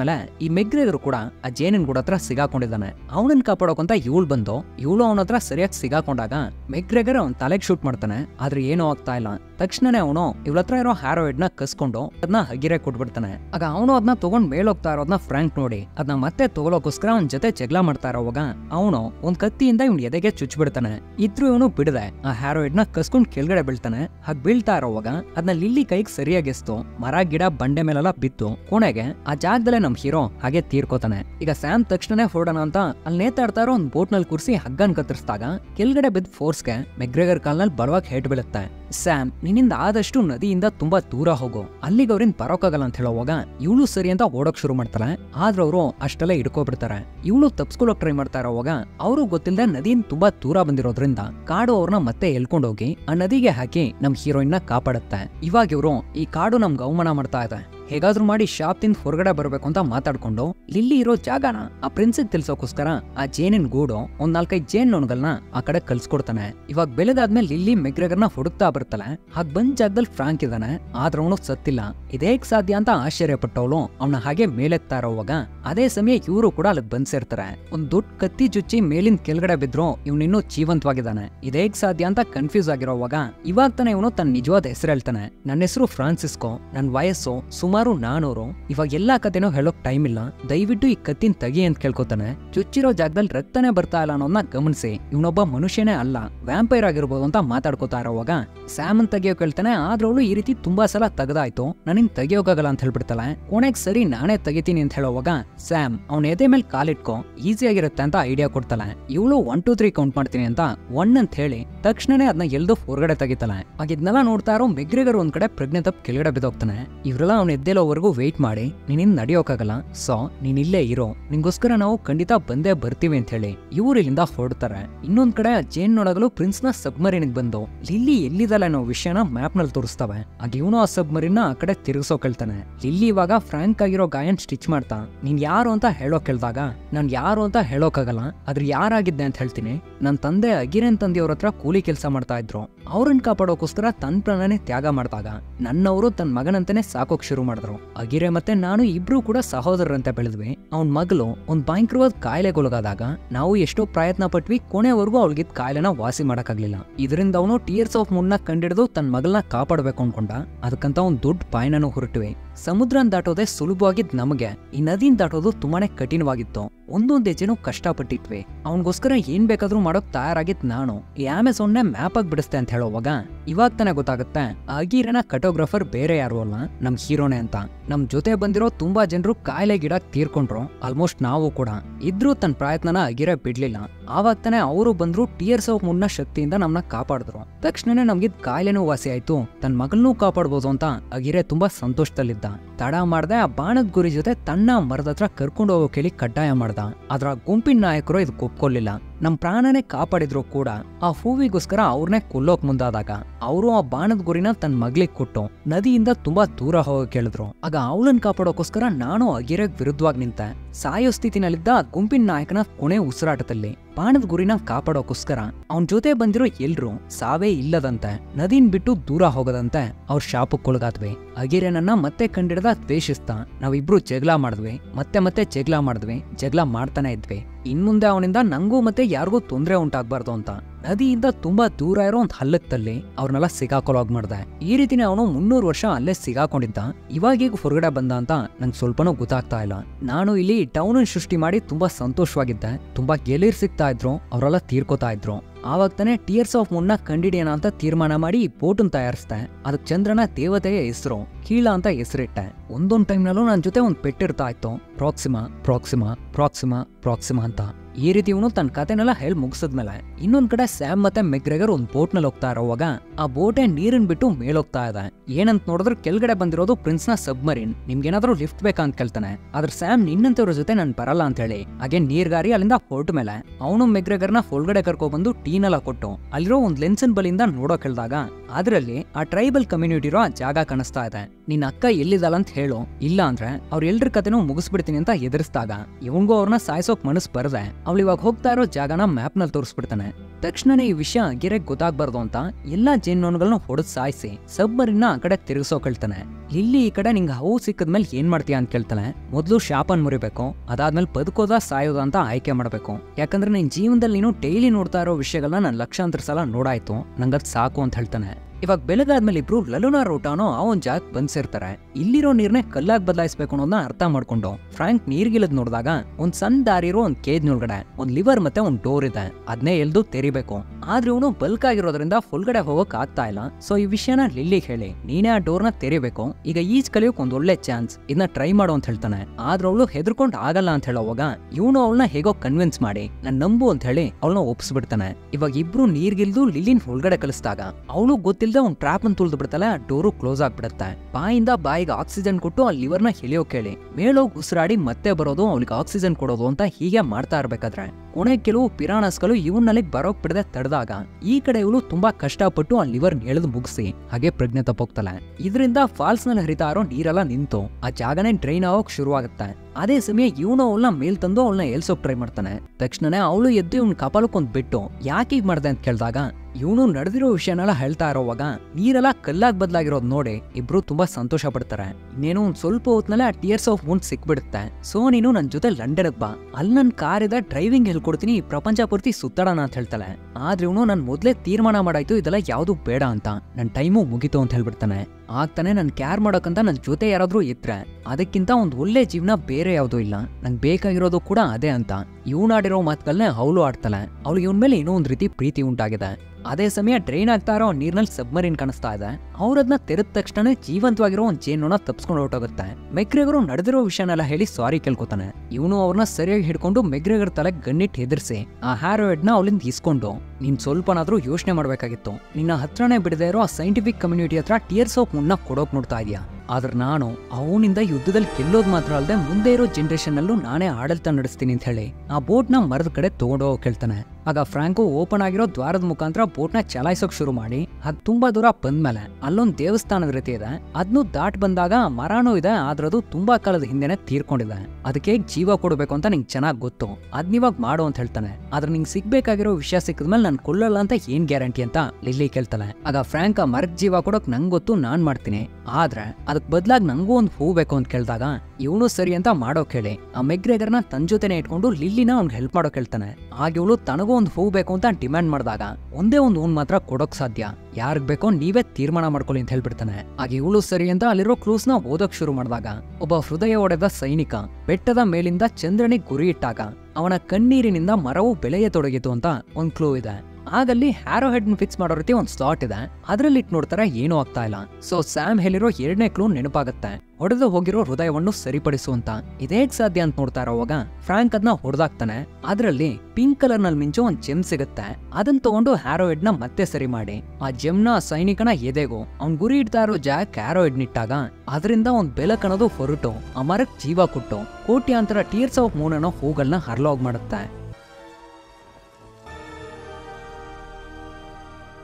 ಈ ಮೆಗ್ರೆದ್ರು ಕೂಡ ಆ ಜೇನಿನ ಗುಡ ಹತ್ರ ಸಿಗಾಕೊಂಡಿದ್ದಾನೆ. ಅವನನ್ನ ಕಾಪಾಡೋಕಂತ ಇವಳು ಬಂದು, ಇವಳು ಅವನ ಹತ್ರ ಸರಿಯಾಗಿ ಸಿಗಾಕೊಂಡಾಗ ಮೆಗ್ರೆಗರ್ ಅವ್ನ ತಲೆಗೆ ಶೂಟ್ ಮಾಡ್ತಾನೆ, ಆದ್ರೆ ಏನೂ ಆಗ್ತಾ ಇಲ್ಲ. ತಕ್ಷಣನೇ ಅವನು ಇವಳ ಹತ್ರ ಇರೋ ಹ್ಯಾರೋಯಿಡ್ನ ಕಸ್ಕೊಂಡು ಅದನ್ನ ಹಗಿರೆ ಕೊಟ್ಬಿಡ್ತಾನೆ. ಆಗ ಅವನು ಅದನ್ನ ತಗೊಂಡ್ ಮೇಲೋಗ್ತಾ ಇರೋದನ್ನ ಫ್ರಾಂಕ್ ನೋಡಿ. ಅದನ್ನ ಮತ್ತೆ ತಗೊಳೋಕೋಸ್ಕರ ಅವನ ಜೊತೆ ಜಗಳ ಮಾಡ್ತಾ ಇರೋವಾಗ ಅವನು ಒಂದ್ ಕತ್ತಿಯಿಂದ ಇವ್ನ ಎದೆಗೆ ಚುಚ್ಬಿಡ್ತಾನೆ. ಇದ್ರೂ ಇವನು ಬಿಡದೆ. ಆ ಹ್ಯಾರೋಯಿಡ್ನ ಕಸ್ಕೊಂಡ್ ಕೆಳಗಡೆ ಬೀಳ್ತಾನೆ. ಹಾಗೆ ಬೀಳ್ತಾ ಇರೋವಾಗ ಅದನ್ನ ಲಿಲ್ಲಿ ಕೈಗೆ ಸರಿಯಾಗಿಸ್ತು ಮರ, ಗಿಡ, ಬಂಡೆ ಮೇಲೆಲ್ಲ ಬಿತ್ತು. ಕೊನೆಗೆ ಆ ಜಾಗದಲ್ಲೇ ನಮ್ ಹೀರೋ ಹಾಗೆ ತೀರ್ಕೋತಾನೆ. ಈಗ ಸ್ಯಾಮ್ ತಕ್ಷಣನೇ ಹೊರಡೋಣ ಅಂತ ಅಲ್ಲಿ ನೇತಾಡ್ತಾ ಇರೋ ಒಂದು ಬೋಟ್ನಲ್ಲಿ ಕೂರಿಸಿ ಹಗ್ಗನ್ ಕತ್ತರಿಸಿದಾಗ ಕೆಳಗಡೆ ಬಿದ್ದ ಫೋರ್ಸ್ಗೆ ಮೆಗ್ರೆಗರ್ ಕಾಲ್ನಲ್ಲಿ ಬಲವಾಗಿ ಹೇಟ್ ಬೀಳುತ್ತೆ. ಸ್ಯಾಮ್, ನಿನ್ನಿಂದ ಆದಷ್ಟು ನದಿಯಿಂದ ತುಂಬಾ ದೂರ ಹೋಗು. ಅಲ್ಲಿಗೆ ಅವ್ರಿಂದ ಬರೋಕ್ಕಾಗಲ್ಲ ಅಂತ ಹೇಳುವಾಗ ಇವಳು ಸರಿ ಅಂತ ಓಡೋಕ್ ಶುರು ಮಾಡ್ತಾರೆ. ಆದ್ರೆ ಅವರು ಅಷ್ಟೆಲ್ಲ ಹಿಡ್ಕೊಬಿಡ್ತಾರೆ. ಇವಳು ತಪ್ಸ್ಕೊಳಕ್ ಟ್ರೈ ಮಾಡ್ತಾ ಇರೋವಾಗ ಅವರು ಗೊತ್ತಿಲ್ಲದೆ ನದಿಯಿಂದ ತುಂಬಾ ದೂರ ಬಂದಿರೋದ್ರಿಂದ ಕಾಡು ಅವ್ರನ್ನ ಮತ್ತೆ ಎಲ್ಕೊಂಡೋಗಿ ಆ ನದಿಗೆ ಹಾಕಿ ನಮ್ ಹೀರೋಯಿನ್ನ ಕಾಪಾಡುತ್ತೆ. ಇವಾಗ ಇವರು ಈ ಕಾಡು ನಮ್ಗೆ ಅವಮಾನ ಮಾಡ್ತಾ ಇದೆ. ಹೇಗಾದ್ರೂ ಮಾಡಿ ಶಾಪ್ ತಿಂದ್ ಹೊರಗಡೆ ಬರಬೇಕು ಅಂತ ಮಾತಾಡ್ಕೊಂಡು ಲಿಲ್ಲಿ ಇರೋ ಜಾಗನ ಆ ಪ್ರಿನ್ಸಿಗೆ ತಿಳ್ಸೋಕೋಸ್ಕರ ಆ ಜೇನಿನ ಗೂಡು, ಒಂದ್ ನಾಲ್ಕೈದು ಜೇನ್ ನೊಣಗಳನ್ನ ಆ ಕಡೆ ಕಲ್ಸ್ಕೊಡ್ತಾನೆ ಇವಾಗ ಬೆಳೆದಾದ್ಮೇಲೆ ಲಿಲ್ಲಿ ಮೆಗ್ರೆಗರ್ನ ಹುಡುಕ್ತಾ ಬರ್ತಾಳೆ. ಹಾಗ್ ಬಂದ್ ಜಾಗದಲ್ಲಿ ಫ್ರಾಂಕ್ ಇದ್ದಾನೆ ಆದ್ರೆ ಅವನು ಸತ್ತಿಲ್ಲ. ಇದೇಗ್ ಸಾಧ್ಯ ಅಂತ ಆಶ್ಚರ್ಯ ಪಟ್ಟವಳು ಅವನ ಹಾಗೆ ಮೇಲೆತ್ತಾ ಇರೋವಾಗ ಅದೇ ಸಮಯ ಇವರು ಕೂಡ ಅಲ್ಲಿ ಬಂದ್ ಸೇರ್ತಾರೆ. ಒಂದ್ ದೊಡ್ಡ ಕತ್ತಿ ಜುಚ್ಚಿ ಮೇಲಿನ ಕೆಳಗಡೆ ಬಿದ್ರು ಇವನಿನ್ನೂ ಜೀವಂತವಾಗಿದ್ದಾನೆ. ಇದೇಗ್ ಸಾಧ್ಯ ಅಂತ ಕನ್ಫ್ಯೂಸ್ ಆಗಿರೋವಾಗ ಇವಾಗ ತಾನೆ ಇವನು ತನ್ನ ನಿಜವಾದ ಹೆಸರು ಹೇಳ್ತಾನೆ. ನನ್ನ ಹೆಸರು ಫ್ರಾನ್ಸಿಸ್ಕೋ ನನ್ನ ವಯಸ್ಸು ಸುಮಾರು ನಾನೂರು, ಇವಾಗ ಎಲ್ಲಾ ಕತೆನೂ ಹೇಳೋಕ್ ಟೈಮ್ ಇಲ್ಲ. ದಯವಿಟ್ಟು ಈ ಕತ್ತಿನ ತೆಗಿ ಅಂತ ಕೇಳ್ಕೊತಾನೆ. ಚುಚ್ಚಿರೋ ಜಾಗದಲ್ಲಿ ರಕ್ತನೇ ಬರ್ತಾ ಇಲ್ಲ ಅನ್ನೋದನ್ನ ಗಮನಿಸಿ. ಇವನೊಬ್ಬ ಮನುಷ್ಯನೇ ಅಲ್ಲ ವ್ಯಾಂಪೈರ್ ಆಗಿರ್ಬೋದು ಅಂತ ಮಾತಾಡ್ಕೋತಾ ಇರೋವಾಗ ಸ್ಯಾಮನ್ ತೆಗಿಯೋ ಹೇಳ್ತಾನೆ ಆದ್ರೂ ಈ ರೀತಿ ತುಂಬಾ ಸಲ ತೆಗ್ದಾಯ್ತು. ನನಗ್ ತೆಗಿಯೋಕಾಗಲ್ಲ ಅಂತ ಹೇಳ್ಬಿಡ್ತಾಳೆ. ಕೊನೆಗೆ ಸರಿ ನಾನೇ ತೆಗಿತೀನಿ ಅಂತ ಹೇಳೋವಾಗ ಸ್ಯಾಮ್ ಅವನ ಎದೆ ಮೇಲೆ ಕಾಲಿಟ್ಕೊ ಈಸಿ ಆಗಿರುತ್ತೆ ಅಂತ ಐಡಿಯಾ ಕೊಡ್ತಾಳೆ. ಇವಳು ಒನ್ ಟೂ ತ್ರೀ ಕೌಂಟ್ ಮಾಡ್ತೀನಿ ಅಂತ ಒನ್ ಅಂತ ಹೇಳಿ, ತಕ್ಷಣನೇ ಅದನ್ನ ಎಲ್ದು ಹೊರಗಡೆ ತೆಗಿತಾಳೆ. ಆಗಿದ್ನೆಲ್ಲ ನೋಡ್ತಾ ಇರೋ ಮೆಗ್ರಿಗರ್ ಒಂದ್ ಕಡೆ ಪ್ರಜ್ಞೆ ತಪ್ಪು ಕೆಳಗಡೆ ಬಿದ್ದೋಗ್ತಾನೆ. ಇವರೆಲ್ಲ ಅವ್ನ ಎದ್ದೇಳೋವರೆಗೂ ವೆಯ್ಟ್ ಮಾಡಿ, ನೀನಿನ್ ನಡೆಯೋಕ್ಕಾಗಲ್ಲ ಸೊ ನೀನ್ ಇಲ್ಲೇ ಇರೋ ನಿಂಗೋಸ್ಕರ ನಾವು ಖಂಡಿತ ಬಂದೇ ಬರ್ತೀವಿ ಅಂತ ಹೇಳಿ ಇವ್ರು ಇಲ್ಲಿಂದ ಹೊರಡ್ತಾರೆ. ಇನ್ನೊಂದ್ ಕಡೆ ಜೇನ್ ನೋಡಗಲು ಪ್ರಿನ್ಸ್ನ ಸಬ್ಮರೀನ್ ಬಂದು, ಲಿಲ್ಲಿ ಎಲ್ಲಿದಲ್ಲ ಅನ್ನೋ ವಿಷಯನ ಮ್ಯಾಪ್ನಲ್ಲಿ ತೋರಿಸ್ತವೆ. ಆಗ ಇವನು ಆ ಸಬ್ಮರೀನ್ ಆ ಕಡೆ ತಿರುಗಿಸೋ ಕೇಳ್ತಾನೆ. ಲಿಲ್ಲಿ ಇವಾಗ ಫ್ರಾಂಕ್ ಆಗಿರೋ ಗಾಯನ್ ಸ್ಟಿಚ್ ಮಾಡ್ತಾ, ನೀನ್ ಯಾರು ಅಂತ ಹೇಳೋ ಕೇಳ್ದಾಗ, ನಾನ್ ಯಾರು ಅಂತ ಹೇಳೋಕಾಗಲ್ಲ, ಆದ್ರೆ ಯಾರಾಗಿದ್ದೆ ಅಂತ ಹೇಳ್ತೀನಿ. ನನ್ ತಂದೆ ಅಗಿರೇನ್ ತಂದೆಯವ್ರ ಹತ್ರ ಕೂಲಿ ಕೆಲಸ ಮಾಡ್ತಾ ಇದ್ರು. ಅವ್ರನ್ನ ಕಾಪಾಡೋಕೋಸ್ಕರ ತನ್ ಪ್ರಾಣನೇ ತ್ಯಾಗ ಮಾಡಿದಾಗ, ನನ್ನವರು ತನ್ನ ಮಗನಂತಾನೆ ಸಾಕೋಕ್ ಶುರು ಮಾಡಿದ್ರು. ಅಗಿರೆ ಮತ್ತೆ ನಾನು ಇಬ್ರು ಕೂಡ ಸಹೋದರರಂತೆ ಬೆಳೆದ್ವಿ. ಅವನ್ ಮಗಳು ಒಂದ್ ಭಯಂಕರವಾದ ಕಾಯಿಲೆಗೊಳಗಾದಾಗ ನಾವು ಎಷ್ಟೋ ಪ್ರಯತ್ನ ಪಟ್ವಿ ಕೊನೆವರೆಗೂ ಅವಳಿಗಿದ್ ಕಾಯಿಲೆನ ವಾಸಿ ಮಾಡಕ್ಕಾಗ್ಲಿಲ್ಲ. ಇದರಿಂದ ಅವನು ಟಿಯರ್ಸ್ ಆಫ್ ಮುನ್ನ ಕಂಡಿಡಿದು ತನ್ನ ಮಗಳನ್ನ ಕಾಪಾಡ್ಬೇಕು ಅನ್ಕೊಂಡ. ಅದಕ್ಕಂತ ಒಂದ್ ದೊಡ್ಡ ಪಾಯನನು ಹೊರಟ್ವಿ. ಸಮುದ್ರನ್ ದಾಟೋದೇ ಸುಲಭವಾಗಿದ್ ನಮಗೆ. ಈ ನದಿನ ದಾಟೋದು ತುಂಬಾನೇ ಕಠಿಣವಾಗಿತ್ತು. ಒಂದೊಂದು ಹೆಜ್ಜೆನೂ ಕಷ್ಟಪಟ್ಟಿದ್ವಿ. ಅವನಿಗೋಸ್ಕರ ಏನ್ ಬೇಕಾದ್ರೂ ಮಾಡೋಕ್ ತಯಾರಾಗಿದ್ ನಾನು. ಈ ಮ್ಯಾಪ್ ಆಗಿ ಬಿಡಿಸ್ತೆ ಅಂತ ಹೇಳೋವಾಗ, ಇವಾಗ ತಾನೇ ಗೊತ್ತಾಗುತ್ತೆ. ಅಗೀರನ ಕಟೋಗ್ರಾಫರ್ ಬೇರೆ ಯಾರು ಅಲ್ಲ, ನಮ್ ಹೀರೋನೇ ಅಂತ. ನಮ್ ಜೊತೆ ಬಂದಿರೋ ತುಂಬಾ ಜನರು ಕಾಯಿಲೆ ಗಿಡ ತೀರ್ಕೊಂಡ್ರು. ಆಲ್ಮೋಸ್ಟ್ ನಾವು ಕೂಡ. ಇದ್ರೂ ತನ್ನ ಪ್ರಯತ್ನನ ಅಗಿರ ಬಿಡ್ಲಿಲ್ಲ. ಆವಾಗ ತಾನೇ ಅವರು ಬಂದ್ರು ಟಿಯರ್ಸ್ ಆಫ್ ಮುನ್ನ ಶಕ್ತಿಯಿಂದ ನಮ್ನ ಕಾಪಾಡಿದ್ರು. ತಕ್ಷಣನೇ ನಮ್ಗಿದ್ ಕಾಯಿಲೆನೂ ವಾಸಿ ಆಯ್ತು. ತನ್ನ ಮಗಳನ್ನೂ ಕಾಪಾಡ್ಬೋದು ಅಂತ ಅಗಿರೆ ತುಂಬಾ ಸಂತೋಷದಲ್ಲಿದ್ದ. ತಡ ಮಾಡ್ದೆ ಆ ಬಾಣದ ಗುರಿ ಜೊತೆ ತನ್ನ ಮರದ ಹತ್ರ ಕರ್ಕೊಂಡು ಹೋಗೋ ಕೇಳಿ ಕಡ್ಡಾಯ ಮಾಡ್ದ. ಅದರ ಗುಂಪಿನ ನಾಯಕರು ಇದಕ್ಕೆ ಒಪ್ಕೊಳ್ಳಿಲ್ಲ ನಮ್ ಪ್ರಾಣನೇ ಕಾಪಾಡಿದ್ರು ಕೂಡ ಆ ಹೂವಿಗೋಸ್ಕರ ಅವ್ರನ್ನೇ ಕೊಲ್ಲೋಕ್ ಮುಂದಾದಾಗ ಅವರು ಆ ಬಾಣದ ಗುರಿನ ತನ್ನ ಮಗ್ಳಿಗೆ ಕೊಟ್ಟು ನದಿಯಿಂದ ತುಂಬಾ ದೂರ ಹೋಗಕ್ಕೆ ಹೇಳಿದ್ರು. ಆಗ ಅವಳನ್ನ ಕಾಪಾಡೋಕೋಸ್ಕರ ನಾನು ಅಗಿರೆಗ್ ವಿರುದ್ಧವಾಗಿ ನಿಂತೆ ಸಾಯೋ ಸ್ಥಿತಿನಲ್ಲಿದ್ದ ಗುಂಪಿನ ನಾಯಕನ ಕೊನೆ ಉಸಿರಾಟದಲ್ಲಿ ಬಾಣದ ಗುರಿನ ಕಾಪಾಡೋಕೋಸ್ಕರ ಅವನ್ ಜೊತೆ ಬಂದಿರೋ ಎಲ್ರು ಸಾವೇ ಇಲ್ಲದಂತೆ, ನದಿನ್ ಬಿಟ್ಟು ದೂರ ಹೋಗದಂತೆ ಅವ್ರ ಶಾಪಕ್ಕೊಳಗಾದ್ವಿ. ಅಗಿರೆನನ್ನ ಮತ್ತೆ ಕಂಡಿಡ್ದ ದ್ವೇಷಿಸ್ತಾ ನಾವಿಬ್ರು ಜಗಳ ಮಾಡಿದ್ವಿ, ಮತ್ತೆ ಮತ್ತೆ ಜಗಳ ಮಾಡಿದ್ವಿ, ಜಗಳ ಮಾಡ್ತಾನೆ ಇದ್ವಿ. ಇನ್ಮುಂದೆ ಅವನಿಂದ ನಂಗೂ ಮತ್ತೆ ಯಾರಿಗೂ ತೊಂದರೆ ಉಂಟಾಗಬಾರ್ದು ಅಂತ. ನದಿಯಿಂದ ತುಂಬಾ ದೂರ ಇರೋ ಒಂದ್ ಹಲ್ಲಕ್ಕಲ್ಲಿ ಅವ್ರನ್ನೆಲ್ಲ ಸಿಗಾಕೊಳಗ್ ಮಾಡ್ದೆ. ಈ ರೀತಿನೇ ಅವನು ಮುನ್ನೂರು ವರ್ಷ ಅಲ್ಲೇ ಸಿಗಾಕೊಂಡಿದ್ದ. ಇವಾಗ ಹೊರಗಡೆ ಬಂದ ಅಂತ ನಂಗೆ ಸ್ವಲ್ಪನೂ ಗೊತ್ತಾಗ್ತಾ ಇಲ್ಲ. ನಾನು ಇಲ್ಲಿ ಟೌನ್ ಸೃಷ್ಟಿ ಮಾಡಿ ತುಂಬಾ ಸಂತೋಷವಾಗಿದ್ದೆ. ತುಂಬಾ ಗೆಲೀರ್ ಸಿಗ್ತಾ ಇದ್ರು, ಅವರೆಲ್ಲ ತೀರ್ಕೋತಾ ಇದ್ರು. ಆವಾಗ ತಾನೇ ಟಿಯರ್ಸ್ ಆಫ್ ಮುನ್ನ ಕಂಡಿಡಿಯೋಣ ಅಂತ ತೀರ್ಮಾನ ಮಾಡಿ ಬೋಟನ್ ತಯಾರಿಸ್ದೆ ಅದಕ್ಕೆ ಚಂದ್ರನ ದೇವತೆಯ ಹೆಸರು, ಕೀಳ ಅಂತ ಹೆಸರಿಟ್ಟೆ. ಒಂದೊಂದ್ ಟೈಮ್ನಲ್ಲೂ ನನ್ನ ಜೊತೆ ಒಂದು ಪೆಟ್ಟಿರ್ತಾ ಇತ್ತು. ಪ್ರಾಕ್ಸಿಮಾ ಪ್ರಾಕ್ಸಿಮಾ ಪ್ರಾಕ್ಸಿಮಾ ಪ್ರಾಕ್ಸಿಮಾ ಅಂತ. ಈ ರೀತಿ ಇವನು ತನ್ನ ಕತೆನೆಲ್ಲ ಹೇಳಿ ಮುಗಿಸಿದ್ಮೇಲೆ ಇನ್ನೊಂದ್ ಕಡೆ ಸ್ಯಾಮ್ ಮತ್ತೆ ಮೆಗ್ರೆಗರ್ ಒಂದು ಬೋಟ್ನಲ್ಲಿ ಹೋಗ್ತಾ ಇರೋವಾಗ ಆ ಬೋಟೆ ನೀರನ್ ಬಿಟ್ಟು ಮೇಲೋಗ್ತಾ ಇದೆ. ಏನಂತ ನೋಡಿದ್ರೆ ಕೆಳಗಡೆ ಬಂದಿರೋದು ಪ್ರಿನ್ಸ್ನ ಸಬ್ಮರೀನ್. ನಿಮ್ಗೇನಾದ್ರೂ ಲಿಫ್ಟ್ ಬೇಕಾ ಅಂತ ಕೇಳ್ತಾನೆ. ಆದ್ರೆ ಸ್ಯಾಮ್ ನಿನ್ನಂತವ್ರ ಜೊತೆ ನಾನು ಬರಲ್ಲ ಅಂತ ಹೇಳಿ. ಹಾಗೆ ನೀರ್ಗಾರಿ ಅಲ್ಲಿಂದ ಹೊರಟ ಮೇಲೆ ಅವನು ಮೆಗ್ರೆಗರ್ನ ಒಳಗಡೆ ಕರ್ಕೊ ಬಂದು ಟೀನೆಲ್ಲ ಕೊಟ್ಟು ಅಲ್ಲಿರೋ ಒಂದ್ ಲೆನ್ಸನ್ ಬಲಿಯಿಂದ ನೋಡೋ ಹೇಳ್ದಾಗ ಅದರಲ್ಲಿ ಆ ಟ್ರೈಬಲ್ ಕಮ್ಯುನಿಟಿ ಇರೋ ಜಾಗ ಕಾಣಿಸ್ತಾ ಇದೆ. ನಿನ್ನ ಅಕ್ಕ ಎಲ್ಲಿದ್ದಾಳ ಅಂತ ಹೇಳು. ಇಲ್ಲ ಅಂದ್ರೆ ಅವ್ರ ಎಲ್ರ ಕತೆನೂ ಮುಗಿಸ್ಬಿಡ್ತೀನಿ ಅಂತ ಎದುರಿಸಿದಾಗ ಇವಂಗೂ ಅವ್ರನ್ನ ಸಾಯಿಸೋಕ್ ಮನಸ್ಸು ಬರದೆ. ಅವಳು ಇವಾಗ ಹೋಗ್ತಾ ಇರೋ ಜಾಗನ ಮ್ಯಾಪ್ನಲ್ಲಿ ತೋರಿಸ್ಬಿಡ್ತಾನೆ. ತಕ್ಷಣನೇ ಈ ವಿಷಯ ಗಿರೆಗ್ ಗೊತ್ತಾಗ್ಬಾರ್ದು ಅಂತ ಎಲ್ಲಾ ಜೇನ್ನೋನ್ಗಳನ್ನ ಹೊಡೆದು ಸಾಯಿಸಿ ಸಬ್ಮರಿನ್ ಆ ಕಡೆ ತಿರುಗಿಸೋ ಕೇಳ್ತಾನೆ. ಇಲ್ಲಿ ಈ ಕಡೆ ನಿಂಗೆ ಹೂ ಸಿಕ್ಕದ್ಮೇಲೆ ಏನ್ ಮಾಡ್ತೀಯ ಅಂತ ಕೇಳ್ತಾನೆ. ಮೊದಲು ಶಾಪನ್ ಮುರಿಬೇಕು, ಅದಾದ್ಮೇಲೆ ಬದುಕೋದ ಸಾಯೋದ ಅಂತ ಆಯ್ಕೆ ಮಾಡಬೇಕು. ಯಾಕಂದ್ರೆ ನಿನ್ ಜೀವನದಲ್ಲಿ ನೀನು ಡೈಲಿ ನೋಡ್ತಾ ಇರೋ ವಿಷಯಗಳನ್ನ ನಾನು ಲಕ್ಷಾಂತರ ಸಲ ನೋಡಾಯ್ತು. ನಂಗದ್ ಸಾಕು ಅಂತ ಹೇಳ್ತಾನೆ. ಇವಾಗ ಬೆಳಗಾದ್ಮೇಲೆ ಇಬ್ರು ಲಲುನಾ ರೋಟಾನೋ ಆ ಒಂದ್ ಜಾಗಕ್ಕೆ ಬಂದ್ಸಿರ್ತಾರೆ. ಇಲ್ಲಿರೋ ನೀರ್ನೇ ಕಲ್ಲಾಗಿ ಬದಲಾಯಿಸ್ಬೇಕು ಅನ್ನೋದನ್ನ ಅರ್ಥ ಮಾಡ್ಕೊಂಡು ಫ್ರಾಂಕ್ ನೀರ್ಗಿಳದ್ ನೋಡಿದಾಗ ಒಂದ್ ಸಣ್ಣ ದಾರಿರೋ ಒಂದ್ ಕೇಜ್ನೊಳಗಡೆ, ಒಂದ್ ಲಿವರ್ ಮತ್ತೆ ಒಂದ್ ಡೋರ್ ಇದೆ. ಅದನ್ನೇ ಎಲ್ದು ತೆರಿಬೇಕು. ಆದ್ರೆ ಇವನು ಬಲ್ಕ್ ಆಗಿರೋದ್ರಿಂದ ಫುಲ್ಗಡೆ ಹೋಗಕ್ ಆಗ್ತಾ ಇಲ್ಲ. ಸೊ ಈ ವಿಷಯನ ಲಿಲ್ಲಿಗೆ ಹೇಳಿ, ನೀನೇ ಆ ಡೋರ್ನ ತೆರಿಬೇಕು. ಈಗ ಈಜ್ ಕಲಿಯೋಕ್ ಒಂದ್ ಒಳ್ಳೆ ಚಾನ್ಸ್. ಇದನ್ನ ಟ್ರೈ ಮಾಡು ಅಂತ ಹೇಳ್ತಾನೆ. ಆದ್ರೆ ಅವಳು ಹೆದರ್ಕೊಂಡ್ ಆಗಲ್ಲ ಅಂತ ಹೇಳೋವಾಗ ಇವನು ಅವಳನ್ನ ಹೇಗೋ ಕನ್ವಿನ್ಸ್ ಮಾಡಿ, ನಾನ್ ನಂಬು ಅಂತ ಹೇಳಿ ಅವಳನ್ನ ಒಪ್ಸ್ಬಿಡ್ತಾನೆ. ಇವಾಗ ಇಬ್ರು ನೀರ್ಗಿಲ್ದು ಲಿಲ್ಲಿನ್ ಹೊಲ್ಗಡೆ ಕಲಿಸಿದಾಗ, ಅವಳು ಗೊತ್ತಿಲ್ಲದೆ ಟ್ರಾಪ್ ಅನ್ನು ತುಳಿದು ಡೋರು ಕ್ಲೋಸ್ ಆಗ್ಬಿಡುತ್ತೆ. ಬಾಯಿಂದ ಬಾಯಿಗೆ ಆಕ್ಸಿಜನ್ ಕೊಟ್ಟು ಆ ಲಿವರ್ನ ಹೆಳಿಯೋಕೆ ಕೇಳಿ. ಮೇಲೋಗಿ ಉಸಿರಾಡಿ ಮತ್ತೆ ಬರೋದು ಅವಳಿಗೆ ಆಕ್ಸಿಜನ್ ಕೊಡೋದು ಅಂತ ಹೀಗೆ ಮಾಡ್ತಾ ಇರ್ಬೇಕಾದ್ರೆ. ಕೊನೆ ಕೆಲವು ಪಿರಾಣಸ್ಗಳು ಇವನಲ್ಲಿ ಬರೋಕ್ ಬಿಡದೆ ತಡೆದಾಗ, ಈ ಕಡೆ ಇವಳು ತುಂಬಾ ಕಷ್ಟಪಟ್ಟು ಆ ಲಿವರ್ ಎಳೆದು ಮುಗಿಸಿ. ಹಾಗೆ ಪ್ರಜ್ಞೆ ತಪ್ಪೋಗ್ತಾಳೆ ಇದರಿಂದ ಫಾಲ್ಸ್ನಲ್ಲಿ ಹರಿತಾ ಇರೋ ನೀರೆಲ್ಲ ನಿಂತು, ಆ ಜಾಗನೇ ಡ್ರೈನ್ ಆಗೋಕ್ ಶುರುವಾಗುತ್ತೆ. ಅದೇ ಸಮಯ ಇವನು ಅವಳನ್ನ ಮೇಲ್ ತಂದು ಅವಳನ್ನ ಎಲ್ಸೋಕ್ ಟ್ರೈ ಮಾಡ್ತಾನೆ. ತಕ್ಷಣನೇ ಅವಳು ಎದ್ದು ಇವ್ನ ಕಪಾಲಕ್ಕೊಂದು ಬಿಟ್ಟು, ಯಾಕೆ ಹೀಗ್ ಮಾಡ್ದೆ? ಅಂತ ಕೇಳಿದಾಗ, ಇವನು ನಡೆದಿರೋ ವಿಷಯನೆಲ್ಲ ಹೇಳ್ತಾ ಇರೋವಾಗ ನೀರೆಲ್ಲ ಕಲ್ಲಾಗ್ ಬದಲಾಗಿರೋದ್ ನೋಡಿ ಇಬ್ರು ತುಂಬಾ ಸಂತೋಷ ಪಡ್ತಾರೆ. ಇನ್ನೇನು ಒಂದ್ ಸ್ವಲ್ಪ ಹೊತ್ನಲ್ಲೇ ಆ ಟಿಯರ್ಸ್ ಆಫ್ ಮೂನ್ ಸಿಕ್ಬಿಡುತ್ತೆ. ಸೊ ನೀನು ನನ್ ಜೊತೆ ಲಂಡನ್ಗೆ ಬಾ. ಅಲ್ಲಿ ನನ್ ಕಾರ್ ಇದೆ ಡ್ರೈವಿಂಗ್ ಹೇಳ್ಕೊಡ್ತೀನಿ ಈ ಪ್ರಪಂಚ ಪೂರ್ತಿ ಸುತ್ತಾಡೋಣ ಅಂತ ಹೇಳ್ತಾಳೆ. ಆದ್ರೆ ಇವನು ನನ್ ಮೊದ್ಲೇ ತೀರ್ಮಾನ ಮಾಡಾಯ್ತು, ಇದೆಲ್ಲ ಯಾವುದು ಬೇಡ ಅಂತ. ನನ್ ಟೈಮು ಮುಗೀತು ಅಂತ ಹೇಳ್ಬಿಡ್ತಾನೆ. ಆಗ್ತಾನೆ, ನಾನು ಕೇರ್ ಮಾಡೋಕಂತ ನನ್ನ ಜೊತೆ ಯಾರಾದರೂ ಇದ್ರೆ ಅದಕ್ಕಿಂತ ಒಂದು ಒಳ್ಳೆ ಜೀವನ ಬೇರೆ ಯಾವುದೂ ಇಲ್ಲ. ನಂಗೆ ಬೇಕಾಗಿರೋದು ಕೂಡ ಅದೇ ಅಂತ. ಇವನಾಡಿರೋ ಮಾತುಗಳನ್ನೇ ಅವಳು ಆಡ್ತಾಳೆ. ಅವಳು ಇವನ್ ಮೇಲೆ ಇನ್ನೂ ಒಂದು ರೀತಿ ಪ್ರೀತಿ ಉಂಟಾಗಿದೆ. ಅದೇ ಸಮಯ ಡ್ರೈನ್ ಆಗ್ತಾ ಇರೋ ನೀರ್ನಲ್ಲಿ ಸಬ್ಮರೀನ್ ಕಾಣಿಸ್ತಾ ಇದೆ. ಅವ್ರದ್ನ ತೆರೆದ ತಕ್ಷಣ ಜೀವಂತವಾಗಿರೋ ಒಂದು ಜೇನೋನ ತಪ್ಸ್ಕೊಂಡು ಹೊರಟೋಗುತ್ತೆ. ಮೆಗ್ರೆಗರು ನಡೆದಿರೋ ವಿಷಯನೆಲ್ಲ ಹೇಳಿ ಸಾರಿ ಕೇಳ್ಕೊತಾನೆ. ಇವನು ಅವ್ರನ್ನ ಸರಿಯಾಗಿ ಹಿಡ್ಕೊಂಡು ಮೆಗ್ರೆಗರ್ ತಲೆ ಗಣ್ಣಿಟ್ಟು ಹೆದರ್ಸಿ, ಆ ಹ್ಯಾರೋಯ್ಡ್ನ ಅವಳಿಂದ ಇಸ್ಕೊಂಡು ನೀನ್ ಸ್ವಲ್ಪನಾದ್ರೂ ಯೋಚನೆ ಮಾಡಬೇಕಾಗಿತ್ತು. ನಿನ್ನ ಹತ್ರನೇ ಬಿಡದೇ ಇರೋ ಆ ಸೈಂಟಿಫಿಕ್ ಕಮ್ಯುನಿಟಿ ಹತ್ರ ಟಿಯರ್ಸ್ ಆಫ್ ಮುನ್ನ ಕೊಡೋಕ್ ನೋಡ್ತಾ ಇದೀಯಾ? ಆದ್ರೆ ನಾನು ಅವನಿಂದ ಯುದ್ಧದಲ್ಲಿ ಗೆಲ್ಲೋದು ಮಾತ್ರ ಅಲ್ಲದೆ ಮುಂದೆ ಇರೋ ಜನರೇಷನ್ ಅಲ್ಲೂ ನಾನೇ ಆಡಳಿತ ನಡೆಸ್ತೀನಿ ಅಂತ ಹೇಳಿ, ಆ ಬೋಟ್ನ ಮರದ ಕಡೆ ತಗೊಂಡೋಗ್ ಕೇಳ್ತಾನೆ ಆಗ ಫ್ರಾಂಕು ಓಪನ್ ಆಗಿರೋ ದ್ವಾರದ ಮುಖಾಂತರ ಬೋಟ್ನ ಚಲಾಯಿಸೋಕ್ ಶುರು ಮಾಡಿ, ಅದ್ ತುಂಬಾ ದೂರ ಬಂದ್ಮೇಲೆ, ಅಲ್ಲೊಂದ್ ದೇವಸ್ಥಾನದ ರೀತಿ ಇದೆ. ಅದ್ನು ದಾಟ್ ಬಂದಾಗ ಮರಾನು ಇದೆ, ಆದ್ರದು ತುಂಬಾ ಕಾಲದ ಹಿಂದೆನೆ ತೀರ್ಕೊಂಡಿದೆ. ಅದಕ್ಕೆ ಜೀವ ಕೊಡಬೇಕು ಅಂತ ನಿಂಗೆ ಚೆನ್ನಾಗ್ ಗೊತ್ತು. ಅದ್ನಿವಾಗ ಮಾಡು ಅಂತ ಹೇಳ್ತಾನೆ. ಆದ್ರೆ ನಿಂಗೆ ಸಿಗ್ಬೇಕಾಗಿರೋ ವಿಷಯ ಸಿಕ್ಕಿದ್ಮೇಲೆ ನಾನು ಕೊಲ್ಲಲ್ಲ ಅಂತ ಏನ್ ಗ್ಯಾರಂಟಿ ಅಂತ ಲಿಲ್ಲಿ ಕೇಳ್ತಾನೆ ಆಗ ಫ್ರಾಂಕ್ ಆ ಮರಕ್ ಜೀವ ಕೊಡೋಕ್ ನಂಗೆ ಗೊತ್ತು, ನಾನ್ ಮಾಡ್ತೀನಿ. ಆದ್ರೆ ಅದಕ್ಕೆ ಬದಲಾಗಿ ನಂಗೂ ಒಂದ್ ಹೂ ಬೇಕು ಅಂತ ಕೇಳಿದಾಗ, ಇವನು ಸರಿ ಅಂತ ಮಾಡೋಕ್ ಹೇಳಿ. ಆ ಮೆಗ್ರೆಗರ್ನ ತನ್ ಜೊತೆನೆ ಇಟ್ಕೊಂಡು ಲಿಲ್ಲಿನ ಅವ್ನ್ ಹೆಲ್ಪ್ ಮಾಡೋಕ್ ಹೇಳ್ತಾನೆ. ಆಗ ಇವಳು ತನಗೂ ಒಂದ್ ಹೂ ಬೇಕು ಅಂತ ಡಿಮ್ಯಾಂಡ್ ಮಾಡಿದಾಗ ಒಂದೇ ಒಂದು ಹೂನ್ ಮಾತ್ರ ಕೊಡೋಕ್ ಸಾಧ್ಯ. ಯಾರ್ಗ್ ಬೇಕೋ ನೀವೇ ತೀರ್ಮಾನ ಮಾಡ್ಕೊಳ್ಳಿ ಅಂತ ಹೇಳ್ಬಿಡ್ತಾನೆ. ಆಗ ಇವಳು ಸರಿ ಅಂತ ಅಲ್ಲಿರೋ ಕ್ಲೂಸ್ನ ಓದಕ್ ಶುರು ಮಾಡಿದಾಗ ಒಬ್ಬ ಹೃದಯ ಒಡೆದ ಸೈನಿಕ ಬೆಟ್ಟದ ಮೇಲಿಂದ ಚಂದ್ರನಿಗೆ ಗುರಿ ಇಟ್ಟಾಗ ಅವನ ಕಣ್ಣೀರಿನಿಂದ ಮರವು ಬೆಳೆಯತೊಡಗಿತು ಅಂತ ಒಂದ್ ಕ್ಲೂ ಇದೆ. ಆಗಲ್ಲಿ ಹ್ಯಾರೋ ಹೆಡ್ ಫಿಕ್ಸ್ ಮಾಡೋ ರೀತಿ ಒಂದು ಸ್ಲಾಟ್ ಇದೆ. ಅದ್ರಲ್ಲಿ ಇಟ್ಟು ನೋಡ್ತಾರೆ ಏನೂ ಆಗ್ತಾ ಇಲ್ಲ. ಸೊ ಸ್ಯಾಮ್ ಹೇಳಿರೋ ಎರಡನೇ ಕ್ಲೂ ನೆನಪಾಗುತ್ತೆ. ಹೊಡೆದು ಹೋಗಿರೋ ಹೃದಯವನ್ನು ಸರಿಪಡಿಸು ಅಂತ. ಇದೇಗ್ ಸಾಧ್ಯ ಅಂತ ನೋಡ್ತಾ ಇರೋವಾಗ ಫ್ರಾಂಕ್ ಅದನ್ನ ಹೊಡೆದಾಕ್ತಾನೆ. ಅದರಲ್ಲಿ ಪಿಂಕ್ ಕಲರ್ನಲ್ಲಿ ಮಿಂಚು ಒಂದ್ ಜೆಮ್ ಸಿಗುತ್ತೆ. ಅದನ್ನ ತಗೊಂಡು ಹ್ಯಾರೋಯಿಡ್ನ ಮತ್ತೆ ಸರಿ ಮಾಡಿ. ಆ ಜೆಮ್ನ ಸೈನಿಕನ ಎದೆಗೂ, ಅವ್ನ್ ಗುರಿ ಇಡ್ತಾ ಇರೋ ಜಾಕ್ ಹ್ಯಾರೋಯಿಡ್ ನಿಟ್ಟಾಗ ಅದರಿಂದ ಒಂದ್ ಬೆಲಕಣದು ಹೊರಟು, ಆ ಮರಕ್ ಜೀವ ಕೊಟ್ಟು, ಕೋಟ್ಯಾಂತರ ಟೀರ್ಸ್ ಆಫ್ ಮೂನ್ ಅನ್ನೋ ಹೂಗಳನ್ನ ಹರ್ಲಾಗ್ ಮಾಡುತ್ತೆ.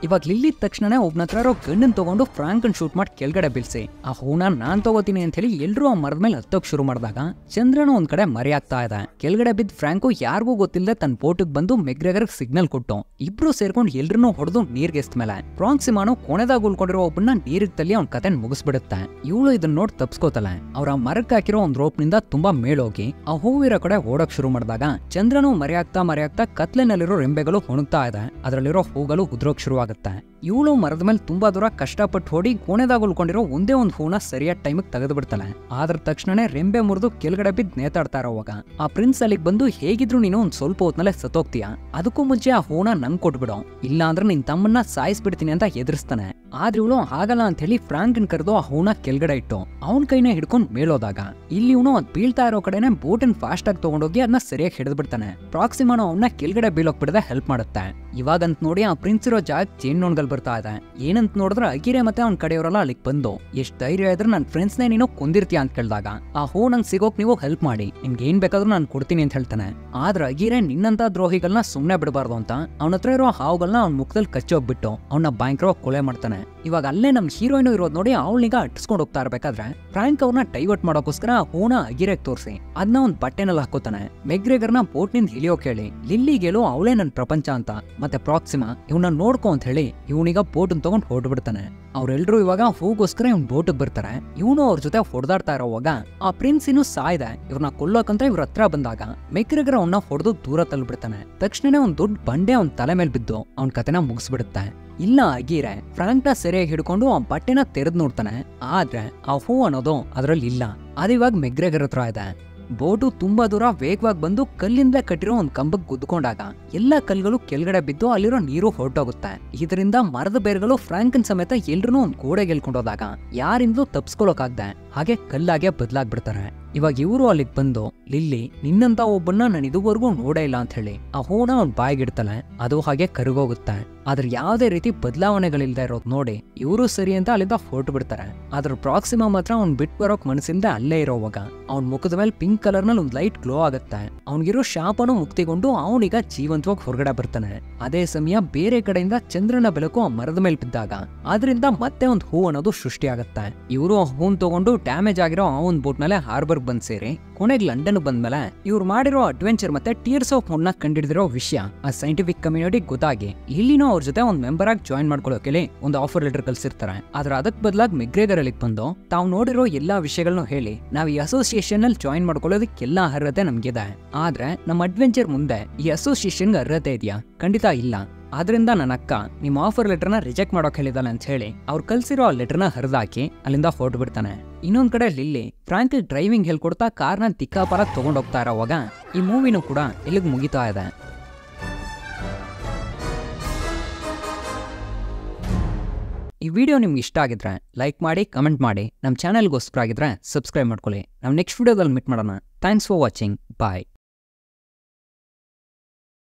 ಇವಾಗ ಲಿಲ್ಲಿ ತಕ್ಷಣನೇ ಒಬ್ನ ಹತ್ರ ಇರೋ ಗಣ್ಣನ್ ತಗೊಂಡು ಫ್ರಾಂಕನ್ ಶೂಟ್ ಮಾಡಿ ಕೆಳಗಡೆ ಬಿಲ್ಸಿ ಆ ಹೂನ ನಾನ್ ತಗೋತೀನಿ ಅಂತ ಹೇಳಿ ಎಲ್ರೂ ಆ ಮರದ ಮೇಲೆ ಹತ್ತೋಕ್ ಶುರು ಮಾಡಿದಾಗ ಚಂದ್ರನು ಒಂದ್ ಕಡೆ ಮರೆಯಾಗ್ತಾ ಇದೆ. ಕೆಳಗಡೆ ಬಿದ್ದ ಫ್ರಾಂಕು ಯಾರಿಗೂ ಗೊತ್ತಿಲ್ಲದೆ ತನ್ನ ಬೋಟಿಗೆ ಬಂದು ಮೆಗ್ರೆಗರ್ ಸಿಗ್ನಲ್ ಕೊಟ್ಟು ಇಬ್ರು ಸೇರ್ಕೊಂಡು ಎಲ್ರನ್ನೂ ಹೊಡೆದು ನೀರ್ಗೆಸ್ತ ಮೇಲೆ. ಪ್ರಾಕ್ಸಿಮಾನು ಕೊನೆದಾಗ ಉಳ್ಕೊಂಡಿರೋ ಒಬ್ಬನ ನೀರಿಗೆ ತಲ್ಲಿ ಅವ್ನ ಕತೆ ಮುಗಿಸ್ಬಿಡುತ್ತೆ. ಇವಳು ಇದನ್ನ ನೋಡಿ ತಪ್ಸ್ಕೋತಾಳೆ. ಅವ್ರ ಮರಕ್ಕೆ ಹಾಕಿರೋ ಒಂದ್ ರೋಪ್ನಿಂದ ತುಂಬಾ ಮೇಲೋಗಿ ಆ ಹೂವಿರೋ ಕಡೆ ಓಡಕ್ ಶುರು ಮಾಡಿದಾಗ ಚಂದ್ರನು ಮರೆಯಾಗ್ತಾ ಮರೆಯಾಗ್ತಾ ಕತ್ಲೆನಲ್ಲಿರೋ ರೆಂಬೆಗಳು ಹೊಣಗ್ತಾ ಇದೆ. ಅದರಲ್ಲಿರೋ ಹೂಗಳು ಉದ್ರೋಕ್ ಶುರುವಾಗುತ್ತೆ ಇವಳು ಮರದ ಮೇಲೆ ತುಂಬಾ ದೂರ ಕಷ್ಟಪಟ್ಟು ಹೊಡಿ ಕೋಣೆದಾಗ ಉಳ್ಕೊಂಡಿರೋ ಒಂದೇ ಒಂದು ಹೂನ ಸರಿಯಾದ ಟೈಮಿಗೆ ತೆಗೆದು ಬಿಡ್ತಾಳೆ. ಆದ್ರ ತಕ್ಷಣನೇ ರೆಂಬೆ ಮುರಿದು ಕೆಳಗಡೆ ಬಿದ್ದು ನೇತಾಡ್ತಾ ಅವಾಗ, ಆ ಪ್ರಿನ್ಸ್ ಅಲ್ಲಿಗೆ ಬಂದು, ಹೇಗಿದ್ರು ನೀನು ಒಂದ್ ಸ್ವಲ್ಪ ಹೊತ್ನಲ್ಲೇ ಸತೋಗ್ತೀಯ ಅದಕ್ಕೂ ಮುಂಚೆ ಆ ಹೂನ ನಂಗೆ ಕೊಟ್ಬಿಡು. ಇಲ್ಲ ಅಂದ್ರೆ ನಿನ್ ತಮ್ಮನ್ನ ಸಾಯಿಸ್ಬಿಡ್ತೀನಿ ಅಂತ ಎದುರಿಸ್ತಾನೆ ಆದ್ರೆ ಇವಳು ಆಗಲ್ಲ ಅಂತ ಹೇಳಿ ಫ್ರಾಂಕನ್ ಕರೆದು ಆ ಹೂನ ಕೆಳಗಡೆ ಇಟ್ಟು, ಅವನ ಕೈನ ಹಿಡ್ಕೊಂಡು ಮೇಲೋದಾಗ ಇಲ್ಲಿ ಇವನು ಅದ್ ಬೀಳ್ತಾ ಇರೋ ಕಡೆನೆ ಬೋಟನ್ ಫಾಸ್ಟ್ ಆಗಿ ತಗೊಂಡೋಗಿ ಅದನ್ನ ಸರಿಯಾಗಿ ಹಿಡಿದು ಬಿಡ್ತಾನೆ ಪ್ರಾಕ್ಸಿಮಾನು ಅವನ್ನ ಕೆಳಗಡೆ ಬೀಳೋಕ್ ಬಿಡದೆ ಹೆಲ್ಪ್ ಮಾಡುತ್ತೆ. ಇವಾಗಂತ ನೋಡಿ ಆ ಪ್ರಿನ್ಸ್ ಇರೋ ಜಾಗ ಚೇನ್ ಚೇನ್ನೋಣ್ಗಲ್ ಬರ್ತಾ ಇದೆ. ಏನಂತ ನೋಡಿದ್ರೆ ಅಗಿರೆ ಮತ್ತೆ ಅವ್ನ ಕಡೆಯವರೆಲ್ಲ ಅಲ್ಲಿಗೆ ಬಂದು, ಎಷ್ಟ್ ಧೈರ್ಯ ಇದ್ರೆ ನನ್ನ ಫ್ರೆಂಡ್ಸ್ನೇ ನೀನು ಕೊಂದಿರ್ತೀಯ? ಅಂತ ಕೇಳಿದಾಗ, ಆ ಹೂ ನಂಗೆ ಸಿಗೋಕ್ ನೀವು ಹೆಲ್ಪ್ ಮಾಡಿ. ನಿಮ್ಗೆ ಏನ್ ಬೇಕಾದ್ರೂ ನಾನು ಕೊಡ್ತೀನಿ ಅಂತ ಹೇಳ್ತಾನೆ. ಆದ್ರೆ ಅಗಿರೆ ನಿನ್ನಂತ ದ್ರೋಹಿಗಳನ್ನ ಸುಮ್ನೆ ಬಿಡಬಾರ್ದು ಅಂತ, ಅವನ ಹತ್ರ ಇರೋ ಹಾವುಗಳನ್ನ ಅವ್ನ ಮುಖದಲ್ಲಿ ಕಚ್ಚೋಗ್ಬಿಟ್ಟು ಅವನ ಭಯಂಕರ ಕೊಲೆ ಮಾಡ್ತಾನೆ. ಇವಾಗ ಅಲ್ಲೇ ನಮ್ಮ ಹೀರೋಯಿನ್ ಇರೋದು ನೋಡಿ ಅವಳಿಗ ಅಟ್ಸ್ಕೊಂಡು ಹೋಗ್ತಾ ಇರ್ಬೇಕಾದ್ರೆ ಫ್ರಾಂಕ್ ಅವ್ರನ್ನ ಡೈವರ್ಟ್ ಮಾಡೋಕೋಸ್ಕರ ಆ ಹೂನ ಅಗಿರೆಗ್ ತೋರಿಸಿ. ಅದನ್ನ ಒಂದ್ ಬಟ್ಟೆನಲ್ಲಿ ಹಾಕೋತಾನೆ ಮೆಗ್ರೆಗರ್ನ ಬೋಟ್ನಿಂದ ಹಿಳಿಯೋ ಕೇಳಿ. ಲಿಲ್ಲಿಗೇಳು ಅವಳೇ ನನ್ನ ಪ್ರಪಂಚ ಅಂತ. ಮತ್ತೆ ಪ್ರಾಕ್ಸಿಮಾ, ಇವನ್ನ ನೋಡ್ಕೊ ಅಂತ ಹೇಳಿ ಇವನಿಗ ಬೋಟನ್ ತಗೊಂಡ್ ಹೊರಡ್ಬಿಡ್ತಾನೆ. ಅವ್ರೆಲ್ರೂ ಇವಾಗ ಹೂಗೋಸ್ಕರ ಇವ್ನ ಬೋಟಿಗೆ ಬರ್ತಾರೆ. ಇವನು ಅವ್ರ ಜೊತೆ ಹೊಡೆದಾಡ್ತಾ ಇರೋವಾಗ ಆ ಪ್ರಿನ್ಸ್ ಇನ್ನು ಸಾಯ್ದೆ. ಇವ್ರನ್ನ ಕೊಲ್ಲೋಕಂತ ಇವ್ರ ಹತ್ರ ಬಂದಾಗ ಮೆಕ್ರಿಗರ್ ಅವನ್ನ ಹೊಡೆದು ದೂರ ತಳ್ಳಿಬಿಡ್ತಾನೆ ತಕ್ಷಣನೇ ಒಂದ್ ದೊಡ್ಡ ಬಂಡೆ ಅವನ ತಲೆ ಮೇಲೆ ಬಿದ್ದು ಅವ್ನ ಕತೆನ ಮುಗಿಸ್ಬಿಡುತ್ತೆ. ಇಲ್ಲ ಅಗೀರೆ, ಫ್ರಾಂಕ್ನ ಸೆರೆಯಾಗಿ ಹಿಡ್ಕೊಂಡು ಆ ಬಟ್ಟೆನ ತೆರೆದು ನೋಡ್ತಾನೆ. ಆದ್ರೆ ಆ ಹೂ ಅನ್ನೋದು ಅದ್ರಲ್ಲಿ ಇಲ್ಲ ಅದಿವಾಗ ಮೆಗ್ರೆಗರ್ ಹತ್ರ ಇದೆ. ಬೋಟು ತುಂಬಾ ದೂರ ವೇಗವಾಗಿ ಬಂದು ಕಲ್ಲಿಂದ ಕಟ್ಟಿರೋ ಒಂದ್ ಕಂಬಕ್ಕೆ ಗುದ್ದುಕೊಂಡಾಗ ಎಲ್ಲ ಕಲ್ಗಳು ಕೆಳಗಡೆ ಬಿದ್ದು ಅಲ್ಲಿರೋ ನೀರು ಹೊರಟೋಗುತ್ತೆ. ಇದರಿಂದ ಮರದ ಬೇರ್ಗಳು ಫ್ರಾಂಕನ್ ಸಮೇತ ಎಲ್ರೂ ಒಂದ್ ಗೋಡೆ ಗೆಲ್ಕೊಂಡೋದಾಗ ಯಾರಿಂದಲೂ ತಪ್ಸ್ಕೊಳಕಾಗ್ದೆ ಹಾಗೆ ಕಲ್ಲಾಗೆ ಬದಲಾಗ್ಬಿಡ್ತಾರೆ. ಇವಾಗ ಇವರು ಅಲ್ಲಿಗೆ ಬಂದು, ಲಿಲ್ಲಿ, ನಿನ್ನಂತ ಒಬ್ಬನ್ನ ನಾನು ಇದುವರೆಗೂ ನೋಡೇ ಇಲ್ಲ ಅಂತ ಹೇಳಿ, ಆ ಹೂನ ಅವ್ನ್ ಬಾಯಿಗಿಡ್ತಾಳೆ ಅದು ಹಾಗೆ ಕರಗೋಗುತ್ತೆ. ಆದ್ರೆ ಯಾವುದೇ ರೀತಿ ಬದಲಾವಣೆಗಳಿಲ್ಲದೆ ಇರೋದು ನೋಡಿ, ಇವರು ಸರಿ ಅಂತ ಅಲ್ಲಿಂದ ಹೊರಟು ಬಿಡ್ತಾರೆ ಆದ್ರೆ ಪ್ರಾಕ್ಸಿಮಾ ಮಾತ್ರ ಅವ್ನ್ ಬಿಟ್ ಬರೋಕ್ ಮನಸ್ಸಿಂದ ಅಲ್ಲೇ ಇರೋವಾಗ, ಅವ್ನ್ ಮುಖದ ಮೇಲೆ ಪಿಂಕ್ ಕಲರ್ನಲ್ಲಿ ಒಂದು ಲೈಟ್ ಗ್ಲೋ ಆಗುತ್ತೆ. ಅವ್ನಿಗಿರೋ ಶಾಪನು ಮುಕ್ತಿಗೊಂಡು ಅವನೀಗ ಜೀವಂತವಾಗಿ ಹೊರಗಡೆ ಬರ್ತಾನೆ. ಅದೇ ಸಮಯ ಬೇರೆ ಕಡೆಯಿಂದ ಚಂದ್ರನ ಬೆಳಕು ಆ ಮರದ ಮೇಲೆ ಬಿದ್ದಾಗ ಅದರಿಂದ ಮತ್ತೆ ಒಂದು ಹೂ ಅನ್ನೋದು ಸೃಷ್ಟಿಯಾಗುತ್ತೆ. ಇವರು ಆ ಹೂನ್ ತಗೊಂಡು ಡ್ಯಾಮೇಜ್ ಆಗಿರೋ ಆ ಒಂದು ಬೋಟ್ ಮೇಲೆ ಹಾರ್ಬರ್ ಬಂದ್ ಸೇರಿ, ಕೊನೆಗೆ ಲಂಡನ್ ಬಂದ್ಮೇಲೆ ಇವ್ರು ಮಾಡಿರೋ ಅಡ್ವೆಂಚರ್ ಮತ್ತೆ ಟೀರ್ಸ್ ಆಫ್ ಮೂಡ್ನ ಕಂಡಿಡಿದಿರೋ ವಿಷಯ ಆ ಸೈಂಟಿಫಿಕ್ ಕಮ್ಯುನಿಟಿ ಗೊತ್ತಾಗಿ, ಇಲ್ಲಿನೂ ಅವ್ರ ಜೊತೆ ಒಂದ್ ಮೆಂಬರ್ ಆಗಿ ಜಾಯಿನ್ ಮಾಡ್ಕೊಳ್ಳೋಕೆ ಒಂದು ಆಫರ್ ಲೆಟರ್ ಕಲ್ಸಿರ್ತಾರೆ ಆದ್ರೆ ಅದಕ್ ಬದಲಾಗಿ ಮೆಗ್ರೇಗರ್ ಅಲ್ಲಿ ಬಂದು, ತಾವು ನೋಡಿರೋ ಎಲ್ಲಾ ವಿಷಯಗಳನ್ನು ಹೇಳಿ, ನಾವು ಈ ಅಸೋಸಿಯೇಷನ್ ಅಲ್ಲಿ ಜಾಯಿನ್ ಮಾಡ್ಕೊಳ್ಳೋದಕ್ಕೆಲ್ಲ ಅರ್ಹತೆ ನಮ್ಗಿದೆ. ಆದ್ರೆ ನಮ್ಮ ಅಡ್ವೆಂಚರ್ ಮುಂದೆ ಈ ಅಸೋಸಿಯೇಷನ್ಗೆ ಅರ್ಹತೆ ಇದೆಯಾ? ಖಂಡಿತ ಇಲ್ಲ. ಆದ್ರಿಂದ ನನ್ನ ಅಕ್ಕ ನಿಮ್ಮ ಆಫರ್ ಲೆಟರ್ನ ರಿಜೆಕ್ಟ್ ಮಾಡೋಕೆ ಹೇಳಿದ್ದಾನೆ ಅಂತ ಹೇಳಿ ಅವ್ರು ಕಲ್ಸಿರೋ ಆ ಲೆಟರ್ನ ಹರಿದಾಕಿ ಅಲ್ಲಿಂದ ಹೊರಟು ಬಿಡ್ತಾನೆ ಇನ್ನೊಂದ್ ಕಡೆ ಲಿಲ್ಲಿ ಫ್ರಾಂಕ್ ಡ್ರೈವಿಂಗ್ ಹೇಳ್ಕೊಡ್ತಾ ಕಾರ್ನ ತಿಕ್ಕಾಪಾರ ತಗೊಂಡೋಗ್ತಾ ಇರೋವಾಗ ಈ ಮೂವಿನೂ ಕೂಡ ಇಲ್ಲಿಗೆ ಮುಗಿತಾ ಇದೆ. ಈ ವಿಡಿಯೋ ನಿಮ್ಗೆ ಇಷ್ಟ ಆಗಿದ್ರೆ ಲೈಕ್ ಮಾಡಿ, ಕಮೆಂಟ್ ಮಾಡಿ ನಮ್ಮ ಚಾನಲ್ಗೋಸ್ಕರ ಆಗಿದ್ರೆ ಸಬ್ಸ್ಕ್ರೈಬ್ ಮಾಡ್ಕೊಳ್ಳಿ. ನಾವು ನೆಕ್ಸ್ಟ್ ವಿಡಿಯೋದಲ್ಲಿ ಮೀಟ್ ಮಾಡೋಣ. Thanks for watching bye